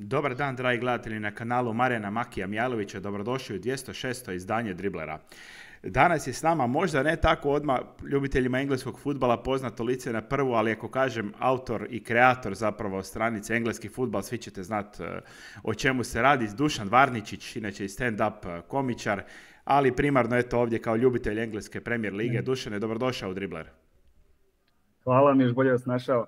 Dobar dan, dragi gledatelji na kanalu Marjana Makija Mijalovića. Dobrodošli u 206. izdanje Driblera. Danas je s nama možda ne tako odmah ljubiteljima engleskog futbala poznato lice na prvu, ali ako kažem autor i kreator zapravo stranice Engleski futbal, svi ćete znati e, o čemu se radi. Dušan Varničić, inače i stand-up e, komičar, ali primarno eto ovdje kao ljubitelj engleske premier lige. Dušan dobrodošao u Dribler. Hvala mi, još bolje vas našao.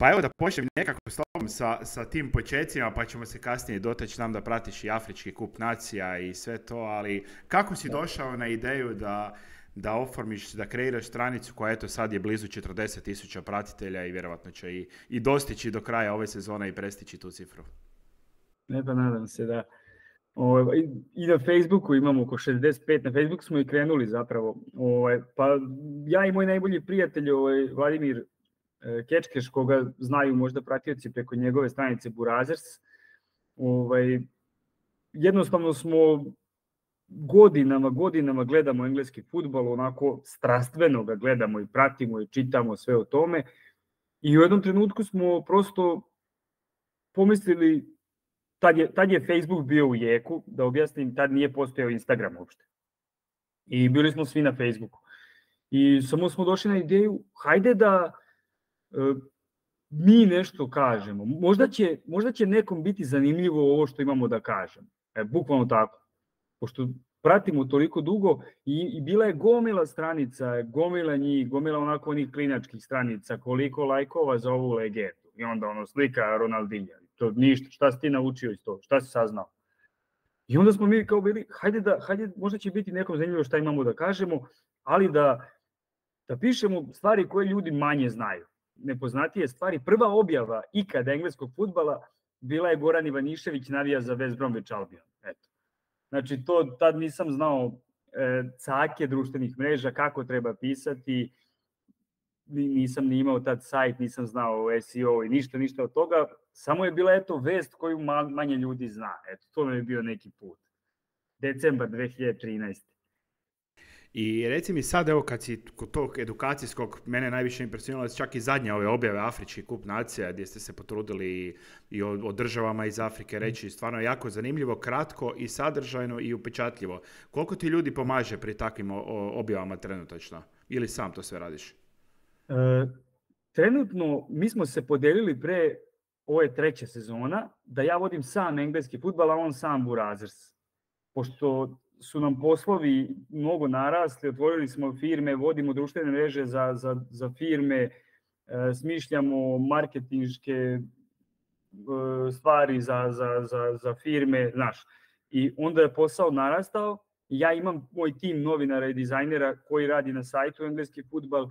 Pa evo da počnem nekako s tobom sa, sa tim počecima, pa ćemo se kasnije dotaći nam da pratiš i Afrički kup nacija i sve to, ali kako si došao na ideju da, da oformiš, da kreiraš stranicu koja eto sad je blizu 40 tisuća pratitelja i vjerojatno će i, i dostići do kraja ove sezone i prestići tu cifru? Ne pa nadam se da. Ovaj, I na Facebooku imamo oko 65, na Facebooku smo i krenuli zapravo. Ovaj, pa ja i moj najbolji prijatelj ovaj, Vladimir Kečkeš, koga znaju možda pratioci preko njegove stranice Burazers. Ovaj, jednostavno smo godinama, godinama gledamo engleski futbol, onako strastveno ga gledamo i pratimo i čitamo sve o tome. I u jednom trenutku smo prosto pomislili, tad je, tad je Facebook bio u jeku, da objasnim, tad nije postojao Instagram uopšte. I bili smo svi na Facebooku. I samo smo došli na ideju, hajde da E, mi nešto kažemo. Možda će, možda će nekom biti zanimljivo ovo što imamo da kažemo. E, bukvalno tako. Pošto pratimo toliko dugo i, i bila je gomila stranica, gomila njih, gomila onako onih klinačkih stranica, koliko lajkova za ovu legendu. I onda ono slika Ronaldinja. To ništa, šta si ti naučio iz toga, šta si saznao? I onda smo mi kao bili, hajde da, hajde, možda će biti nekom zanimljivo šta imamo da kažemo, ali da, da pišemo stvari koje ljudi manje znaju nepoznatije stvari. Prva objava ikada engleskog futbala bila je Goran Ivanišević navija za West Bromwich Albion. Eto. Znači, to tad nisam znao e, cake društvenih mreža, kako treba pisati, nisam ni imao tad sajt, nisam znao SEO i ništa, ništa od toga. Samo je bila eto vest koju manje ljudi zna. Eto, to nam je bio neki put. Decembar 2013. I reci mi sad, evo kad si kod tog edukacijskog, mene najviše impresionalo čak i zadnje ove objave Afrički kup nacija gdje ste se potrudili i o, o državama iz Afrike mm. reći stvarno jako zanimljivo, kratko i sadržajno i upečatljivo. Koliko ti ljudi pomaže pri takvim objavama trenutačno? Ili sam to sve radiš? E, trenutno mi smo se podelili pre ove treće sezona da ja vodim sam engleski futbal, a on sam Burazers. Pošto su nam poslovi mnogo narasli, otvorili smo firme, vodimo društvene mreže za, za, za firme, e, smišljamo marketinške e, stvari za, za, za, za firme, znaš. I onda je posao narastao, ja imam moj tim novinara i dizajnera koji radi na sajtu engleski futbal,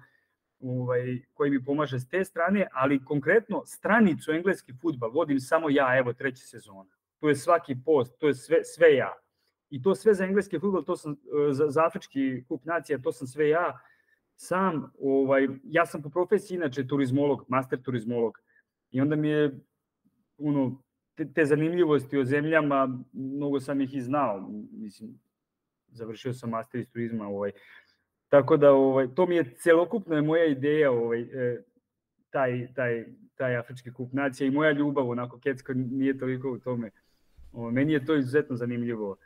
ovaj, koji mi pomaže s te strane, ali konkretno stranicu engleski futbal vodim samo ja, evo treća sezona. To je svaki post, to je sve, sve ja i to sve za engleski futbol, to sam e, za, za afrički kup nacija, to sam sve ja sam, ovaj, ja sam po profesiji inače turizmolog, master turizmolog. I onda mi je ono, te, te zanimljivosti o zemljama, mnogo sam ih i znao. Mislim, završio sam master iz turizma. Ovaj. Tako da ovaj, to mi je celokupno je moja ideja ovaj, e, taj, taj, taj afrički kup nacija i moja ljubav, onako, Kecko nije toliko u tome. O, meni je to izuzetno zanimljivo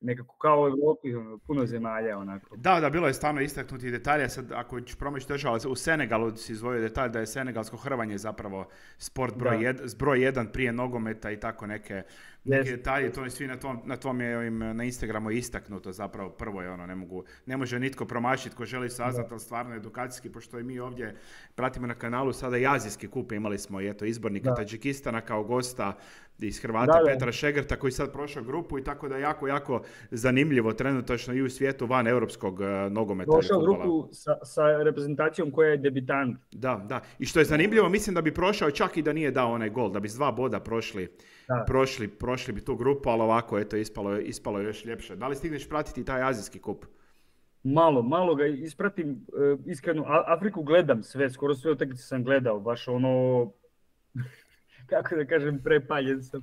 nekako kao u Evropi, puno zemalja onako. Da, da, bilo je stvarno istaknuti detalje, sad ako ću promaći država, u Senegalu si izvojio detalj da je senegalsko hrvanje zapravo sport broj, jed, broj jedan prije nogometa i tako neke, neke detalje, to je svi na tom, na tom je ovim, na Instagramu istaknuto zapravo, prvo je ono, ne mogu, ne može nitko promašiti ko želi saznati, ali stvarno edukacijski, pošto i mi ovdje pratimo na kanalu sada i azijski kup, imali smo i eto izbornika Tadžikistana kao gosta, iz Hrvata da, da. Petra Šegrta koji sad prošao grupu i tako da jako, jako zanimljivo trenutačno i u svijetu van europskog uh, nogometa. Prošao grupu sa, sa reprezentacijom koja je debitant. Da, da. I što je zanimljivo, mislim da bi prošao čak i da nije dao onaj gol, da bi s dva boda prošli, prošli, prošli bi tu grupu, ali ovako eto ispalo, ispalo još ljepše. Da li stigneš pratiti taj azijski kup? Malo, malo ga ispratim, uh, iskreno, Afriku gledam sve, skoro sve utakmice sam gledao, baš ono kako da kažem, prepaljen sam.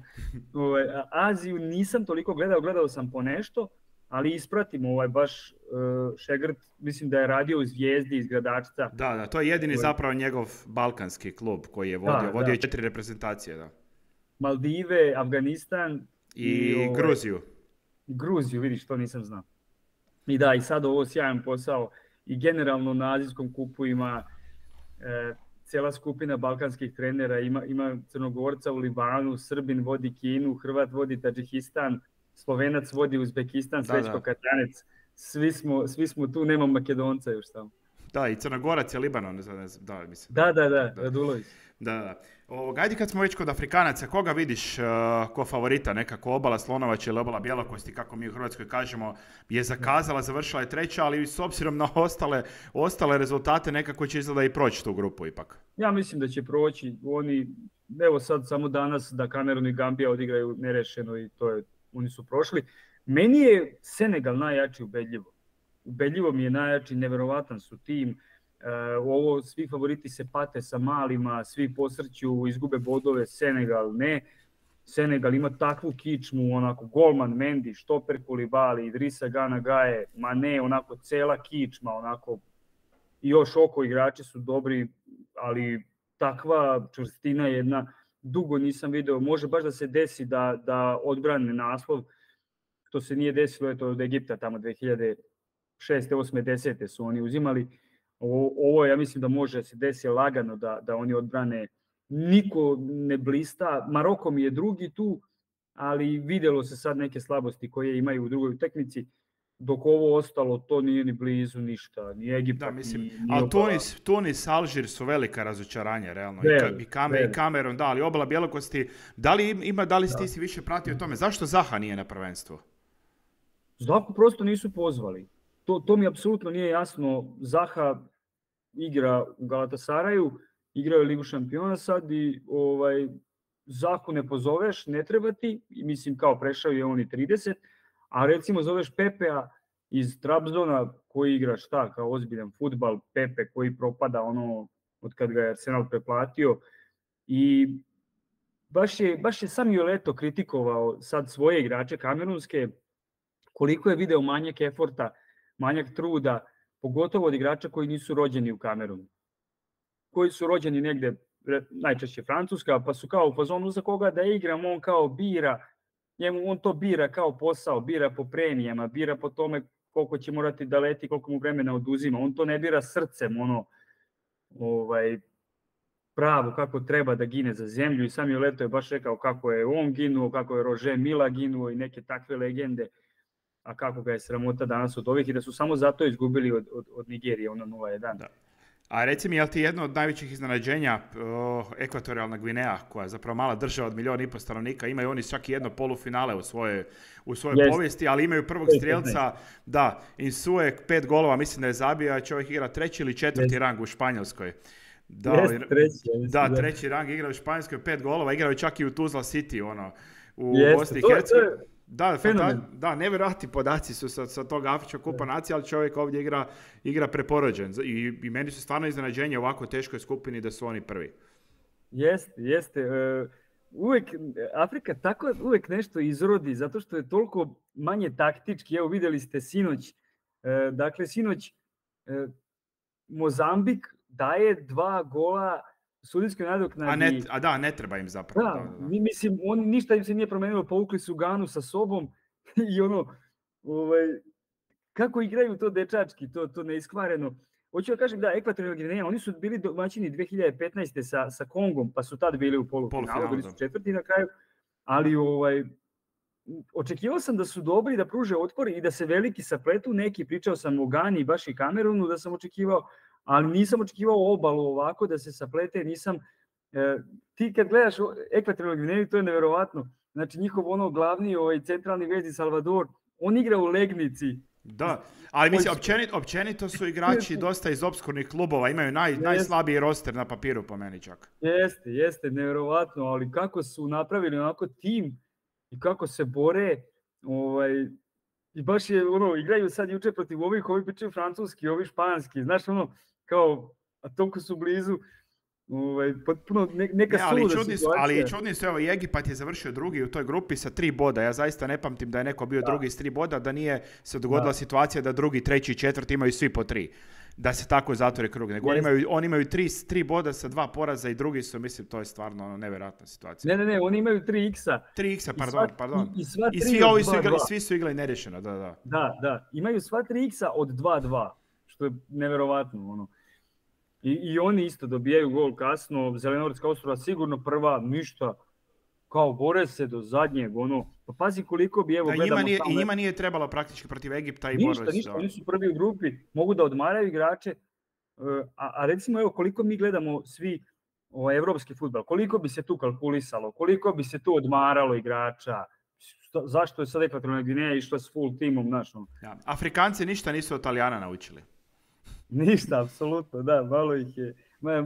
Ovaj, Aziju nisam toliko gledao, gledao sam po nešto, ali ispratim ovaj baš uh, Šegrt, mislim da je radio u Zvijezdi iz Gradačca. Da, da, to je jedini ovaj. zapravo njegov balkanski klub koji je vodio, da, vodio da. četiri reprezentacije, da. Maldive, Afganistan i, i ovaj, Gruziju. Gruziju, vidiš, to nisam znao. I da, i sad ovo sjajan posao i generalno na Azijskom kupu ima e, cijela skupina balkanskih trenera, ima, ima Crnogorca u Libanu, Srbin vodi Kinu, Hrvat vodi Tadžihistan, Slovenac vodi Uzbekistan, Srećko da, Katanec, svi smo, svi smo tu, nema Makedonca još tamo. Da, i Crnogorac je Libanon, ne znam, da, mislim. Da, da, da, Radulović. Da, da. Ovog, ajde kad smo već kod Afrikanaca, koga vidiš uh, ko favorita? Nekako obala Slonovač ili obala Bjelokosti, kako mi u Hrvatskoj kažemo, je zakazala, završila je treća, ali s obzirom na ostale, ostale rezultate nekako će izgleda i proći tu grupu ipak. Ja mislim da će proći. Oni, evo sad samo danas da Kamerun i Gambija odigraju nerešeno i to je, oni su prošli. Meni je Senegal najjači ubedljivo. Ubedljivo mi je najjači, neverovatan su tim E, ovo svi favoriti se pate sa malima, svi posrću, izgube bodove, Senegal ne. Senegal ima takvu kičmu, onako golman Mendy, štoper Kulibali, Idrisa Gana Gaje, ma ne, onako cela kičma, onako i još oko igrači su dobri, ali takva čvrstina jedna, dugo nisam video, može baš da se desi da, da odbrane naslov, to se nije desilo eto, od Egipta tamo 2006. 8. 10. su oni uzimali, Ovo, ovo ja mislim da može se desi lagano da, da oni odbrane. Niko ne blista. Maroko mi je drugi tu, ali videlo se sad neke slabosti koje imaju u drugoj teknici dok ovo ostalo, to nije ni blizu ništa, ni Egipat, da, mislim, ni, ni ali Tunis, Tunis, Alžir su velika razočaranja, realno, Vel, i, Kamer, i Kamerun, da, ali obala Bjelokosti, da li ima, da li da. ti si više pratio tome, zašto Zaha nije na prvenstvu? Zahu prosto nisu pozvali. To, to mi apsolutno nije jasno. Zaha igra u Galatasaraju, igrao je Ligu šampiona sad i ovaj, Zaku ne pozoveš, ne treba ti, mislim kao prešao je on i 30, a recimo zoveš Pepea iz Trabzona koji igra šta kao ozbiljan futbal, Pepe koji propada ono od kad ga je Arsenal preplatio i baš je, baš je sam Joleto kritikovao sad svoje igrače kamerunske, koliko je video manjak eforta, manjak truda, pogotovo od igrača koji nisu rođeni u Kamerunu. Koji su rođeni negde, najčešće Francuska, pa su kao u fazonu za koga da igram, on kao bira, njemu on to bira kao posao, bira po premijama, bira po tome koliko će morati da leti, koliko mu vremena oduzima. On to ne bira srcem, ono, ovaj, pravo kako treba da gine za zemlju i sam je Leto je baš rekao kako je on ginuo, kako je Rože Mila ginuo i neke takve legende a kako ga je sramota danas od ovih i da su samo zato izgubili od, od, od Nigerije, ono 0-1. Da. A reci mi, je li ti jedno od najvećih iznenađenja uh, ekvatorijalna Gvineja, koja je zapravo mala država od miliona i po stanovnika, imaju oni čak i jedno polufinale u svojoj, u svojoj yes. povijesti, ali imaju prvog strijelca, da, Insue, pet golova, mislim da je zabio, a čovjek igra treći ili četvrti yes. rang u Španjolskoj. Da, yes, treći, da, da, treći rang igra u Španjolskoj, pet golova, igrao je čak i u Tuzla City, ono, u yes, Bosni i Hercegovini. Da, fanta, da, nevjerojatni podaci su sa, sa tog Afričkog kupa nacija, ali čovjek ovdje igra, igra preporođen. I, I meni su stvarno iznenađenje ovako teškoj skupini da su oni prvi. Jeste, jeste. Uh, uvek, Afrika tako uvek nešto izrodi, zato što je toliko manje taktički. Evo videli ste sinoć, uh, dakle sinoć uh, Mozambik daje dva gola sudijskoj nadoknadi... A, ne, a da, ne treba im zapravo. Da, da, da. mislim, on, ništa im se nije promenilo, povukli su Ganu sa sobom i ono, ovaj, kako igraju to dečački, to, to neiskvareno. Hoću da kažem da, Ekvatorijalna Gvineja, oni su bili domaćini 2015. sa, sa Kongom, pa su tad bili u polufinalu, bili su da. četvrti na kraju, ali ovaj, očekivao sam da su dobri da pruže otpor i da se veliki sapletu, neki pričao sam o Gani, baš i Kamerunu, da sam očekivao, ali nisam očekivao obalu ovako da se saplete, nisam, e, ti kad gledaš ekvatorijalnu Gvineju, to je neverovatno, znači njihov ono glavni ovaj, centralni vezi Salvador, on igra u Legnici, Da, ali mislim, općenito, općenito su igrači dosta iz obskurnih klubova, imaju naj, najslabiji roster na papiru po meni čak. Jeste, jeste, nevjerovatno, ali kako su napravili onako tim i kako se bore, ovaj, i baš je ono, igraju sad juče protiv ovih, ovi pričaju francuski, ovi španski, znaš ono, kao, a toliko su blizu, ovaj, potpuno ne, neka ne, ali čudni su, ali čudni su, evo, i Egipat je završio drugi u toj grupi sa tri boda. Ja zaista ne pamtim da je neko bio da. drugi s tri boda, da nije se dogodila da. situacija da drugi, treći i četvrti imaju svi po tri. da se tako zatvori krug. Nego oni imaju, oni imaju tri, tri boda sa dva poraza i drugi su, mislim, to je stvarno ono, nevjerojatna situacija. Ne, ne, ne, oni imaju 3 x-a. 3 x-a, pardon, sva, pardon. I, i, sva I svi ovi su igrali, svi su igrali nerešeno, da, da. Da, da, imaju sva 3 x-a od 2-2, što je nevjerovatno, ono. I, I oni isto dobijaju gol kasno, Zelenorska ostrova sigurno prva, ništa, kao bore se do zadnjeg, ono, pa pazi koliko bi, evo, da, gledamo... Njima nije, tamo, njima nije trebalo praktički protiv Egipta i Ništa, ništa, da. oni su prvi u grupi, mogu da odmaraju igrače, e, a, a recimo, evo, koliko mi gledamo svi o evropski futbol, koliko bi se tu kalkulisalo, koliko bi se tu odmaralo igrača, što, zašto je sad Ekvatorna Gvineja išla s full timom, znaš, ono. Ja. Afrikanci ništa nisu od Italijana naučili. Ništa, apsolutno, da, malo ih je,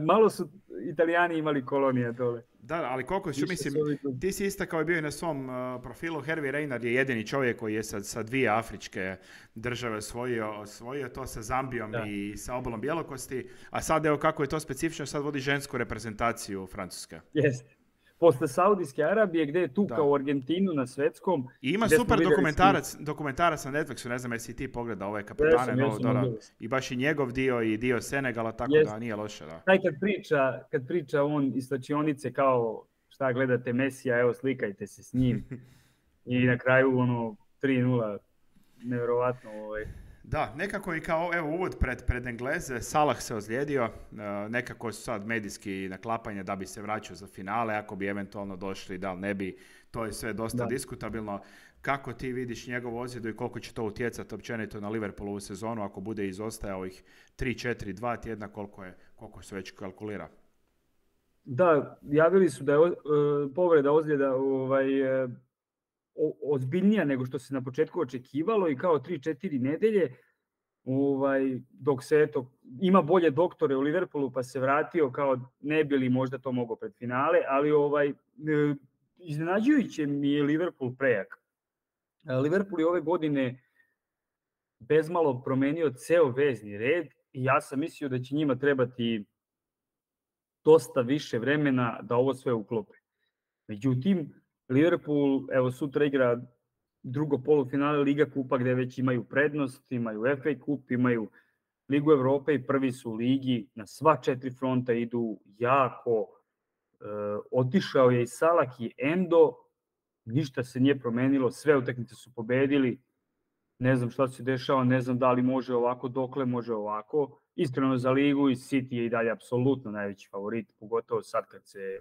malo su Italijani imali kolonije dole. Da, ali koliko su, mislim, ti si isto kao je bio i na svom uh, profilu, Hervey Reynard je jedini čovjek koji je sa, sa dvije afričke države osvojio, osvojio to sa Zambijom da. i sa obalom Bjelokosti, a sad evo kako je to specifično, sad vodi žensku reprezentaciju Francuske. Jeste. Posle Saudijske Arabije gdje je tukao u Argentinu na svetskom. I ima super dokumentarac, dokumentarac na Netflixu, ne znam jesi ti pogledao ove kapitane, jesam, jesam, no, i baš i njegov dio i dio Senegala, tako Jest. da nije loše. Da. Taj kad priča, kad priča on iz slačionice kao šta gledate Mesija, evo slikajte se s njim. I na kraju ono 3-0, nevjerovatno ovaj. Da, nekako i kao evo uvod pred, pred Engleze, Salah se ozlijedio, nekako su sad medijski naklapanje da bi se vraćao za finale, ako bi eventualno došli, da li ne bi, to je sve dosta da. diskutabilno. Kako ti vidiš njegovu ozljedu i koliko će to utjecati općenito na Liverpoolovu sezonu ako bude izostajao ih 3-4-2 tjedna, koliko, je, koliko se već kalkulira? Da, javili su da je uh, povreda ozljeda ovaj, uh, ozbiljnija nego što se na početku očekivalo i kao 3-4 nedelje ovaj, dok se eto, ima bolje doktore u Liverpoolu pa se vratio kao ne bi li možda to mogao pred finale, ali ovaj, iznenađujuće mi je Liverpool prejak. Liverpool je ove godine bezmalo promenio ceo vezni red i ja sam mislio da će njima trebati dosta više vremena da ovo sve uklope. Međutim, Liverpool, evo sutra igra drugo polufinale Liga kupa gde već imaju prednost, imaju FA kup, imaju Ligu Evrope i prvi su u ligi, na sva četiri fronta idu jako, e, otišao je i Salak i Endo, ništa se nije promenilo, sve utakmice su pobedili, ne znam šta se dešava, ne znam da li može ovako, dokle može ovako. Iskreno za ligu i City je i dalje apsolutno najveći favorit, pogotovo sad kad se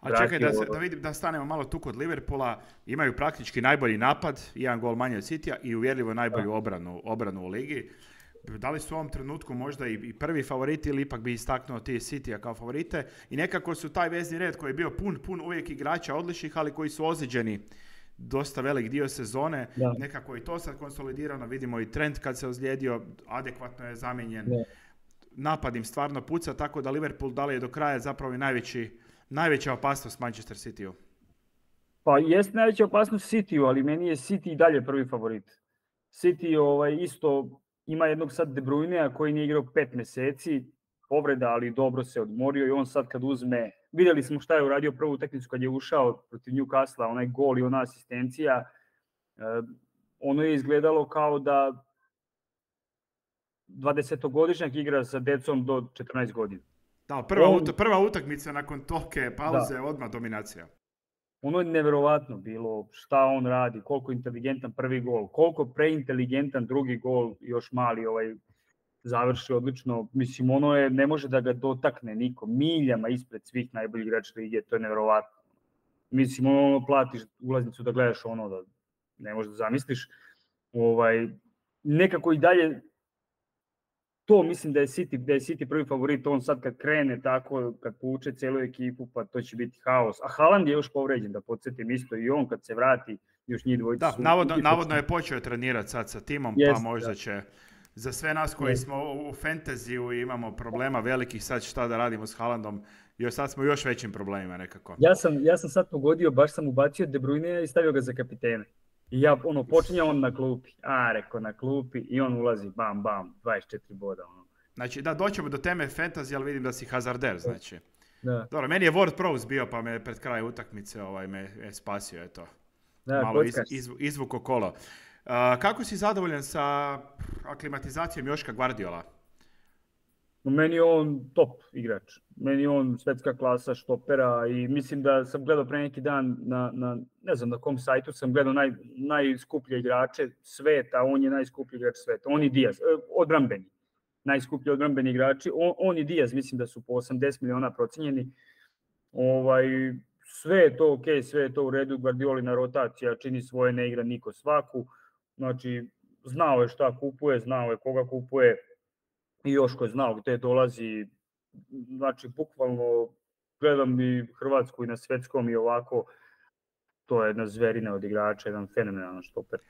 a čekaj da, se, da vidim da stanemo malo tu kod Liverpoola. Imaju praktički najbolji napad, jedan gol manje od Citya i uvjerljivo najbolju obranu, obranu u ligi. Da li su u ovom trenutku možda i, i prvi favoriti ili ipak bi istaknuo ti Citya kao favorite? I nekako su taj vezni red koji je bio pun, pun uvijek igrača odličnih, ali koji su ozlijeđeni dosta velik dio sezone. Da. Nekako i to sad konsolidirano. Vidimo i trend kad se ozlijedio, adekvatno je zamijenjen. Da. Napad im stvarno puca, tako da Liverpool da li je do kraja zapravo i najveći najveća opasnost Manchester City-u? Pa jest najveća opasnost City-u, ali meni je City i dalje prvi favorit. City ovaj, isto ima jednog sad De Bruyne koji nije igrao pet meseci, povreda, ali dobro se odmorio i on sad kad uzme, videli smo šta je uradio prvu utakmicu kad je ušao protiv Newcastle, onaj gol i ona asistencija, eh, ono je izgledalo kao da 20-godišnjak igra sa decom do 14 godina. Da, prva, on, uta, prva utakmica nakon toke pauze, da. odmah dominacija. Ono je neverovatno bilo šta on radi, koliko inteligentan prvi gol, koliko preinteligentan drugi gol, još mali ovaj završi odlično. Mislim, ono je, ne može da ga dotakne niko, miljama ispred svih najboljih igrača lige, to je neverovatno. Mislim, ono, platiš ulaznicu da gledaš ono, da ne možeš da zamisliš. Ovaj, nekako i dalje to mislim da je City, da je City prvi favorit, on sad kad krene tako, kad povuče celu ekipu, pa to će biti haos. A Haaland je još povređen, da podsjetim isto i on kad se vrati, još njih dvojica da, su... Navodno, navodno je počeo trenirati sad sa timom, Jest, pa možda da. će za sve nas koji smo u fantaziju i imamo problema velikih sad šta da radimo s Haalandom, još sad smo još većim problemima nekako. Ja sam, ja sam sad pogodio, baš sam ubacio De Bruyne i stavio ga za kapitene. I ja, ono, počinje on na klupi, a, reko, na klupi, i on ulazi, bam, bam, 24 boda, ono. Znači, da, doćemo do teme fantasy, ali vidim da si hazarder, znači. Da. Dobro, meni je Word Pros bio, pa me pred kraj utakmice ovaj, me je spasio, eto. Da, Malo iz, iz, izvuko kolo. Uh, kako si zadovoljan sa aklimatizacijom Joška Guardiola? Meni je on top igrač. Meni je on svetska klasa štopera i mislim da sam gledao pre neki dan na, na ne znam na kom sajtu sam gledao naj, najskuplje igrače sveta, on je najskuplji igrač sveta. On i Diaz, e, odbrambeni. Najskuplji odbrambeni igrači. On, on i Diaz mislim da su po 80 miliona procenjeni. Ovaj, sve je to ok, sve je to u redu, Guardiolina rotacija čini svoje, ne igra niko svaku. Znači, znao je šta kupuje, znao je koga kupuje, i još ko je znao gde dolazi, znači bukvalno gledam i Hrvatsku i na svetskom i ovako, to je jedna zverina od igrača, jedan fenomenalan štoper.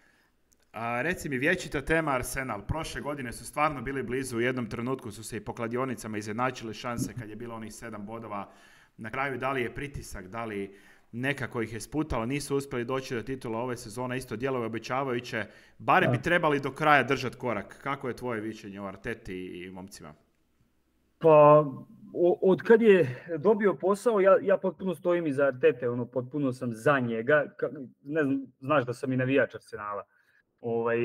A, reci mi, vječita tema Arsenal. Prošle godine su stvarno bili blizu, u jednom trenutku su se i po kladionicama izjednačile šanse kad je bilo onih sedam bodova. Na kraju da li je pritisak, da li nekako ih je sputalo, nisu uspjeli doći do titula ove sezone, isto djeluje obećavajuće. Barem bi trebali do kraja držati korak. Kako je tvoje viđenje o Arteti i momcima? Pa, od kad je dobio posao, ja, ja potpuno stojim iza Artete, ono, potpuno sam za njega. Ne znam, znaš da sam i navijač Arsenala. Ovaj,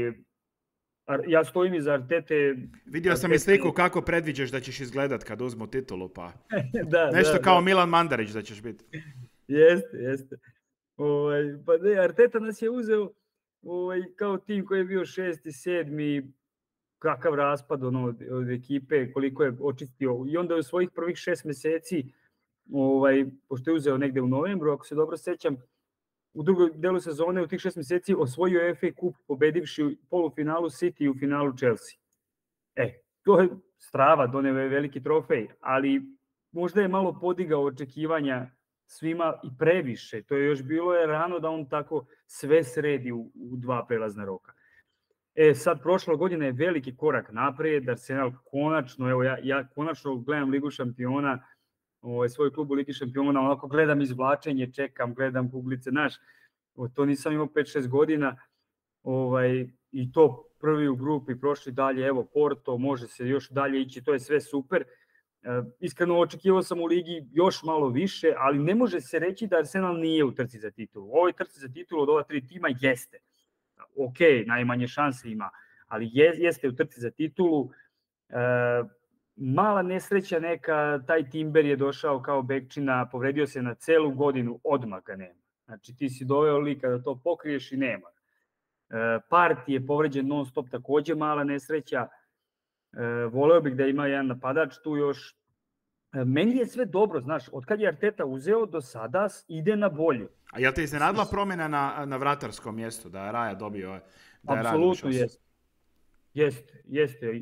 ja stojim iza Artete. Vidio sam i sliku kako predviđaš da ćeš izgledat kad uzmu titulu, pa da, nešto da, kao da. Milan Mandarić da ćeš biti. Jeste, jeste. Ovaj, pa ne, Arteta nas je uzeo ovaj, kao tim koji je bio šesti, sedmi, kakav raspad ono, od, od ekipe, koliko je očistio. I onda u svojih prvih šest meseci, ovaj, pošto je uzeo negde u novembru, ako se dobro sećam, u drugoj delu sezone u tih šest meseci osvojio FA Cup pobedivši u polufinalu City i u finalu Chelsea. E, to je strava, doneo je veliki trofej, ali možda je malo podigao očekivanja svima i previše. To je još bilo je rano da on tako sve sredi u, u dva prelazna roka. E sad, prošla godina je veliki korak naprijed, Arsenal konačno, evo ja, ja konačno gledam Ligu šampiona, ovaj, svoj klub u Ligi šampiona, onako gledam izvlačenje, čekam, gledam kuglice, znaš, to nisam imao 5-6 godina, ovaj, i to prvi u grupi, prošli dalje, evo Porto, može se još dalje ići, to je sve super, iskreno očekivao sam u ligi još malo više, ali ne može se reći da Arsenal nije u trci za titulu. U ovoj trci za titulu od ova tri tima jeste. Ok, najmanje šanse ima, ali je, jeste u trci za titulu. E, mala nesreća neka, taj Timber je došao kao bekčina, povredio se na celu godinu, odmah ga nema. Znači ti si doveo lika da to pokriješ i nema. E, Parti je povređen non stop, takođe mala nesreća. E, voleo bih da ima jedan napadač tu još. E, meni je sve dobro, znaš, od kad je Arteta uzeo do sada ide na bolje. A jel te iznenadila promjena na, na vratarskom mjestu, da je Raja dobio? Da je Apsolutno jeste. Jeste, jeste.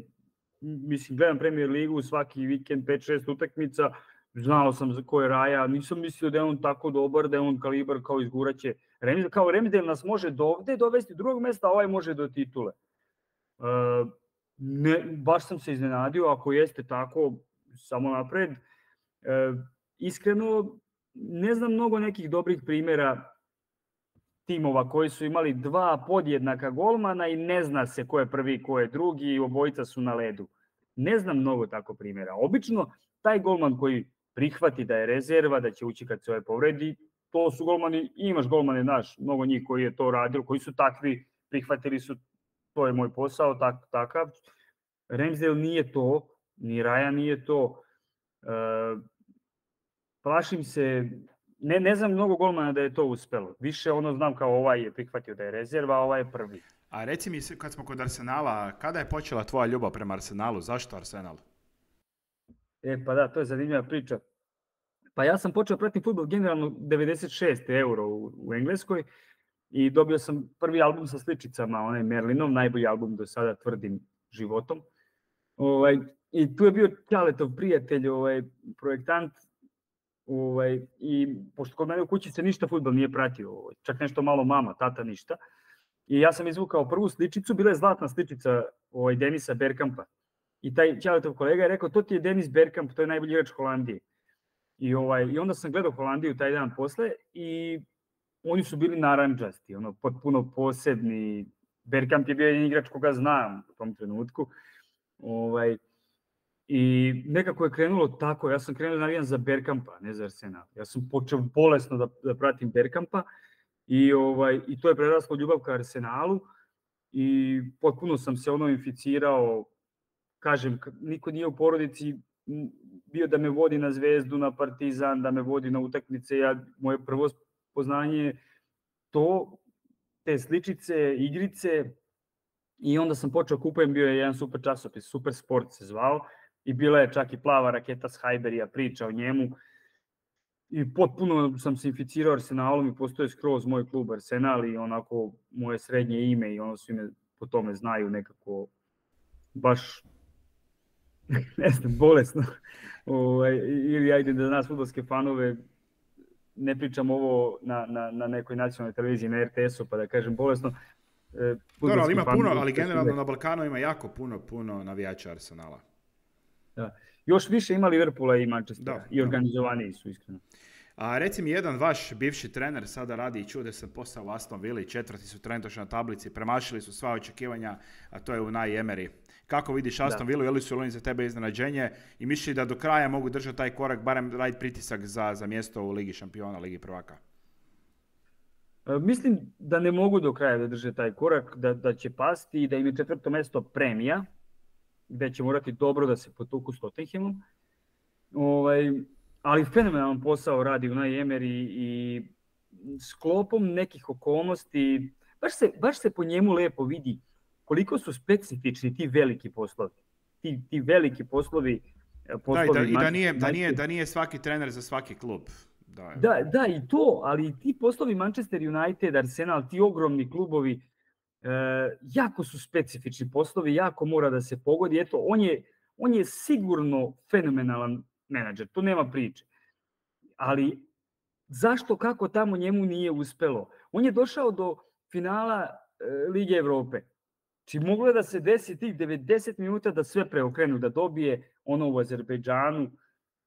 Mislim, gledam Premier ligu svaki vikend, 5-6 utakmica, znao sam za ko je Raja, nisam mislio da je on tako dobar, da je on kalibar kao izguraće. Remzdel, kao Remzdel nas može do ovde dovesti drugog mesta, a ovaj može do titule. Uh, ne, baš sam se iznenadio, ako jeste tako, samo napred. E, iskreno, ne znam mnogo nekih dobrih primera timova koji su imali dva podjednaka golmana i ne zna se ko je prvi, ko je drugi i obojica su na ledu. Ne znam mnogo tako primjera. Obično taj golman koji prihvati da je rezerva, da će ući kad se ovaj povredi, to su golmani, imaš golmane, naš, mnogo njih koji je to radilo, koji su takvi, prihvatili su to je moj posao, tak, takav. Ramsdale nije to, ni Raja nije to. E, plašim se, ne, ne znam mnogo golmana da je to uspelo. Više ono znam kao ovaj je prihvatio da je rezerva, a ovaj je prvi. A reci mi, kad smo kod Arsenala, kada je počela tvoja ljubav prema Arsenalu? Zašto Arsenal? E, pa da, to je zanimljiva priča. Pa ja sam počeo pratiti futbol generalno 96 euro u, u Engleskoj i dobio sam prvi album sa sličicama, onaj Merlinov, najbolji album do sada tvrdim životom. Ovaj, I tu je bio Ćaletov prijatelj, ovaj, projektant, ovaj, i pošto kod mene u kući se ništa futbol nije pratio, ovaj, čak nešto malo mama, tata ništa. I ja sam izvukao prvu sličicu, bila je zlatna sličica ovaj, Denisa Berkampa. I taj Ćaletov kolega je rekao, to ti je Denis Berkamp, to je najbolji igrač Holandije. I, ovaj, I onda sam gledao Holandiju taj dan posle i oni su bili naranđasti, ono, potpuno posebni. Bergkamp je bio jedan igrač koga znam u tom trenutku. Ovaj, I nekako je krenulo tako, ja sam krenuo da navijam za Berkampa, ne za Arsenal. Ja sam počeo bolesno da, da pratim Berkampa i, ovaj, i to je preraslo ljubav ka Arsenalu i potpuno sam se ono inficirao kažem, niko nije u porodici bio da me vodi na Zvezdu, na Partizan, da me vodi na utakmice, ja, moje prvo poznanje to, te sličice, igrice, i onda sam počeo kupujem, bio je jedan super časopis, Super Sport se zvao, i bila je čak i plava raketa s Hajberija, priča o njemu, i potpuno sam se inficirao Arsenalom i postoje skroz moj klub Arsenal i onako moje srednje ime i ono svi me po tome znaju nekako baš ne znam, bolesno. Ovaj, ili ajde da nas futbolske fanove ne pričam ovo na, na, na nekoj nacionalnoj televiziji, na RTS-u, pa da kažem bolesno. E, Dobro, ali ima puno, ali generalno na Balkanu ima jako puno, puno navijača Arsenala. Da. Još više ima Liverpoola i Manchestera da, i organizovaniji su iskreno. A reci mi jedan vaš bivši trener sada radi i čude se posao u Aston Villa, četvrti su trenutačno na tablici, premašili su sva očekivanja, a to je u Emery. Kako vidiš Aston Villa, je li su oni za tebe iznenađenje i misliš da do kraja mogu držati taj korak, barem raditi pritisak za, za mjesto u Ligi šampiona, Ligi prvaka? E, mislim da ne mogu do kraja da drže taj korak, da, da će pasti i da im je četvrto mesto premija, gde će morati dobro da se potuku s Tottenhamom. Ovaj, ali fenomenalan posao radi u Emery i sklopom nekih okolnosti, baš se, baš se po njemu lepo vidi koliko su specifični ti veliki poslovi. Ti, ti veliki poslovi poslovi da, i da, i da, nije, da, nije, da nije svaki trener za svaki klub. Da, da, da, i to, ali ti poslovi Manchester United, Arsenal, ti ogromni klubovi, e, jako su specifični poslovi, jako mora da se pogodi. Eto, on je, on je sigurno fenomenalan menadžer, to nema priče. Ali zašto, kako tamo njemu nije uspelo? On je došao do finala e, Lige Evrope. Či moglo je da se desi tih 90 minuta da sve preokrenu, da dobije ono u Azerbejdžanu,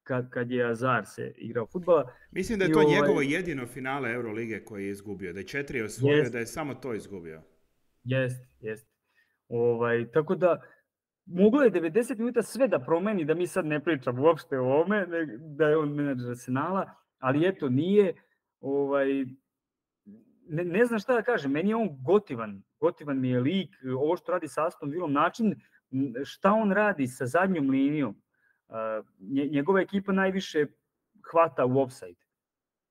kad, kad je Azar se igrao futbala. Mislim da je to ovaj... njegovo jedino finale Eurolige koje je izgubio, da je četiri osvojio, jest. da je samo to izgubio. Jest, jest. Ovaj, tako da, moglo je 90 minuta sve da promeni, da mi sad ne pričamo uopšte o ome, da je on menadžer Arsenala, ali eto nije, ovaj, ne, ne znam šta da kažem, meni je on gotivan, gotivan mi je lik, ovo što radi sa Aston Villom, način šta on radi sa zadnjom linijom, njegova ekipa najviše hvata u offside.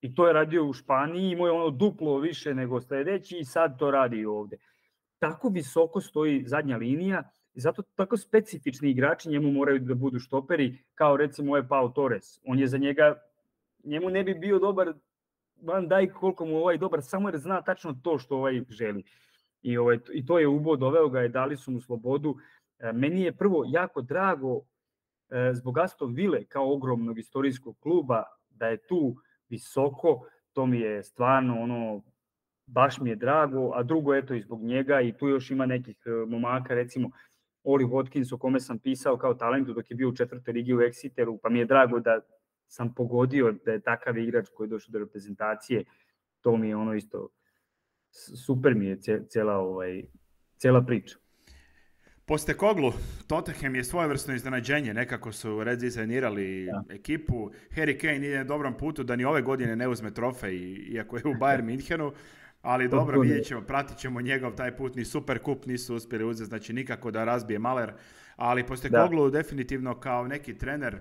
I to je radio u Španiji, imao je ono duplo više nego sledeći i sad to radi ovde. Tako visoko stoji zadnja linija zato tako specifični igrači njemu moraju da budu štoperi, kao recimo je Pau Torres. On je za njega, njemu ne bi bio dobar Van Dijk koliko mu ovaj dobar, samo jer zna tačno to što ovaj želi. I, ovaj, I to je ubod, doveo ga je, dali su mu slobodu. E, meni je prvo jako drago e, zbog Aston Ville kao ogromnog istorijskog kluba da je tu visoko, to mi je stvarno ono baš mi je drago, a drugo eto i zbog njega i tu još ima nekih e, momaka, recimo Oli Watkins o kome sam pisao kao talentu dok je bio u četvrtoj ligi u Exeteru, pa mi je drago da sam pogodio da je takav igrač koji je došao do reprezentacije, to mi je ono isto super mi je cela ovaj cela priča. Poste Koglu, Tottenham je svojevrsno iznenađenje, nekako su redizajnirali ja. ekipu. Harry Kane ide na dobrom putu da ni ove godine ne uzme trofej, iako je u Bayern Minhenu, ali dobro, vidjet ćemo, pratit ćemo njegov taj put, ni super kup nisu uspjeli uzeti, znači nikako da razbije Maler, ali Poste Koglu definitivno kao neki trener,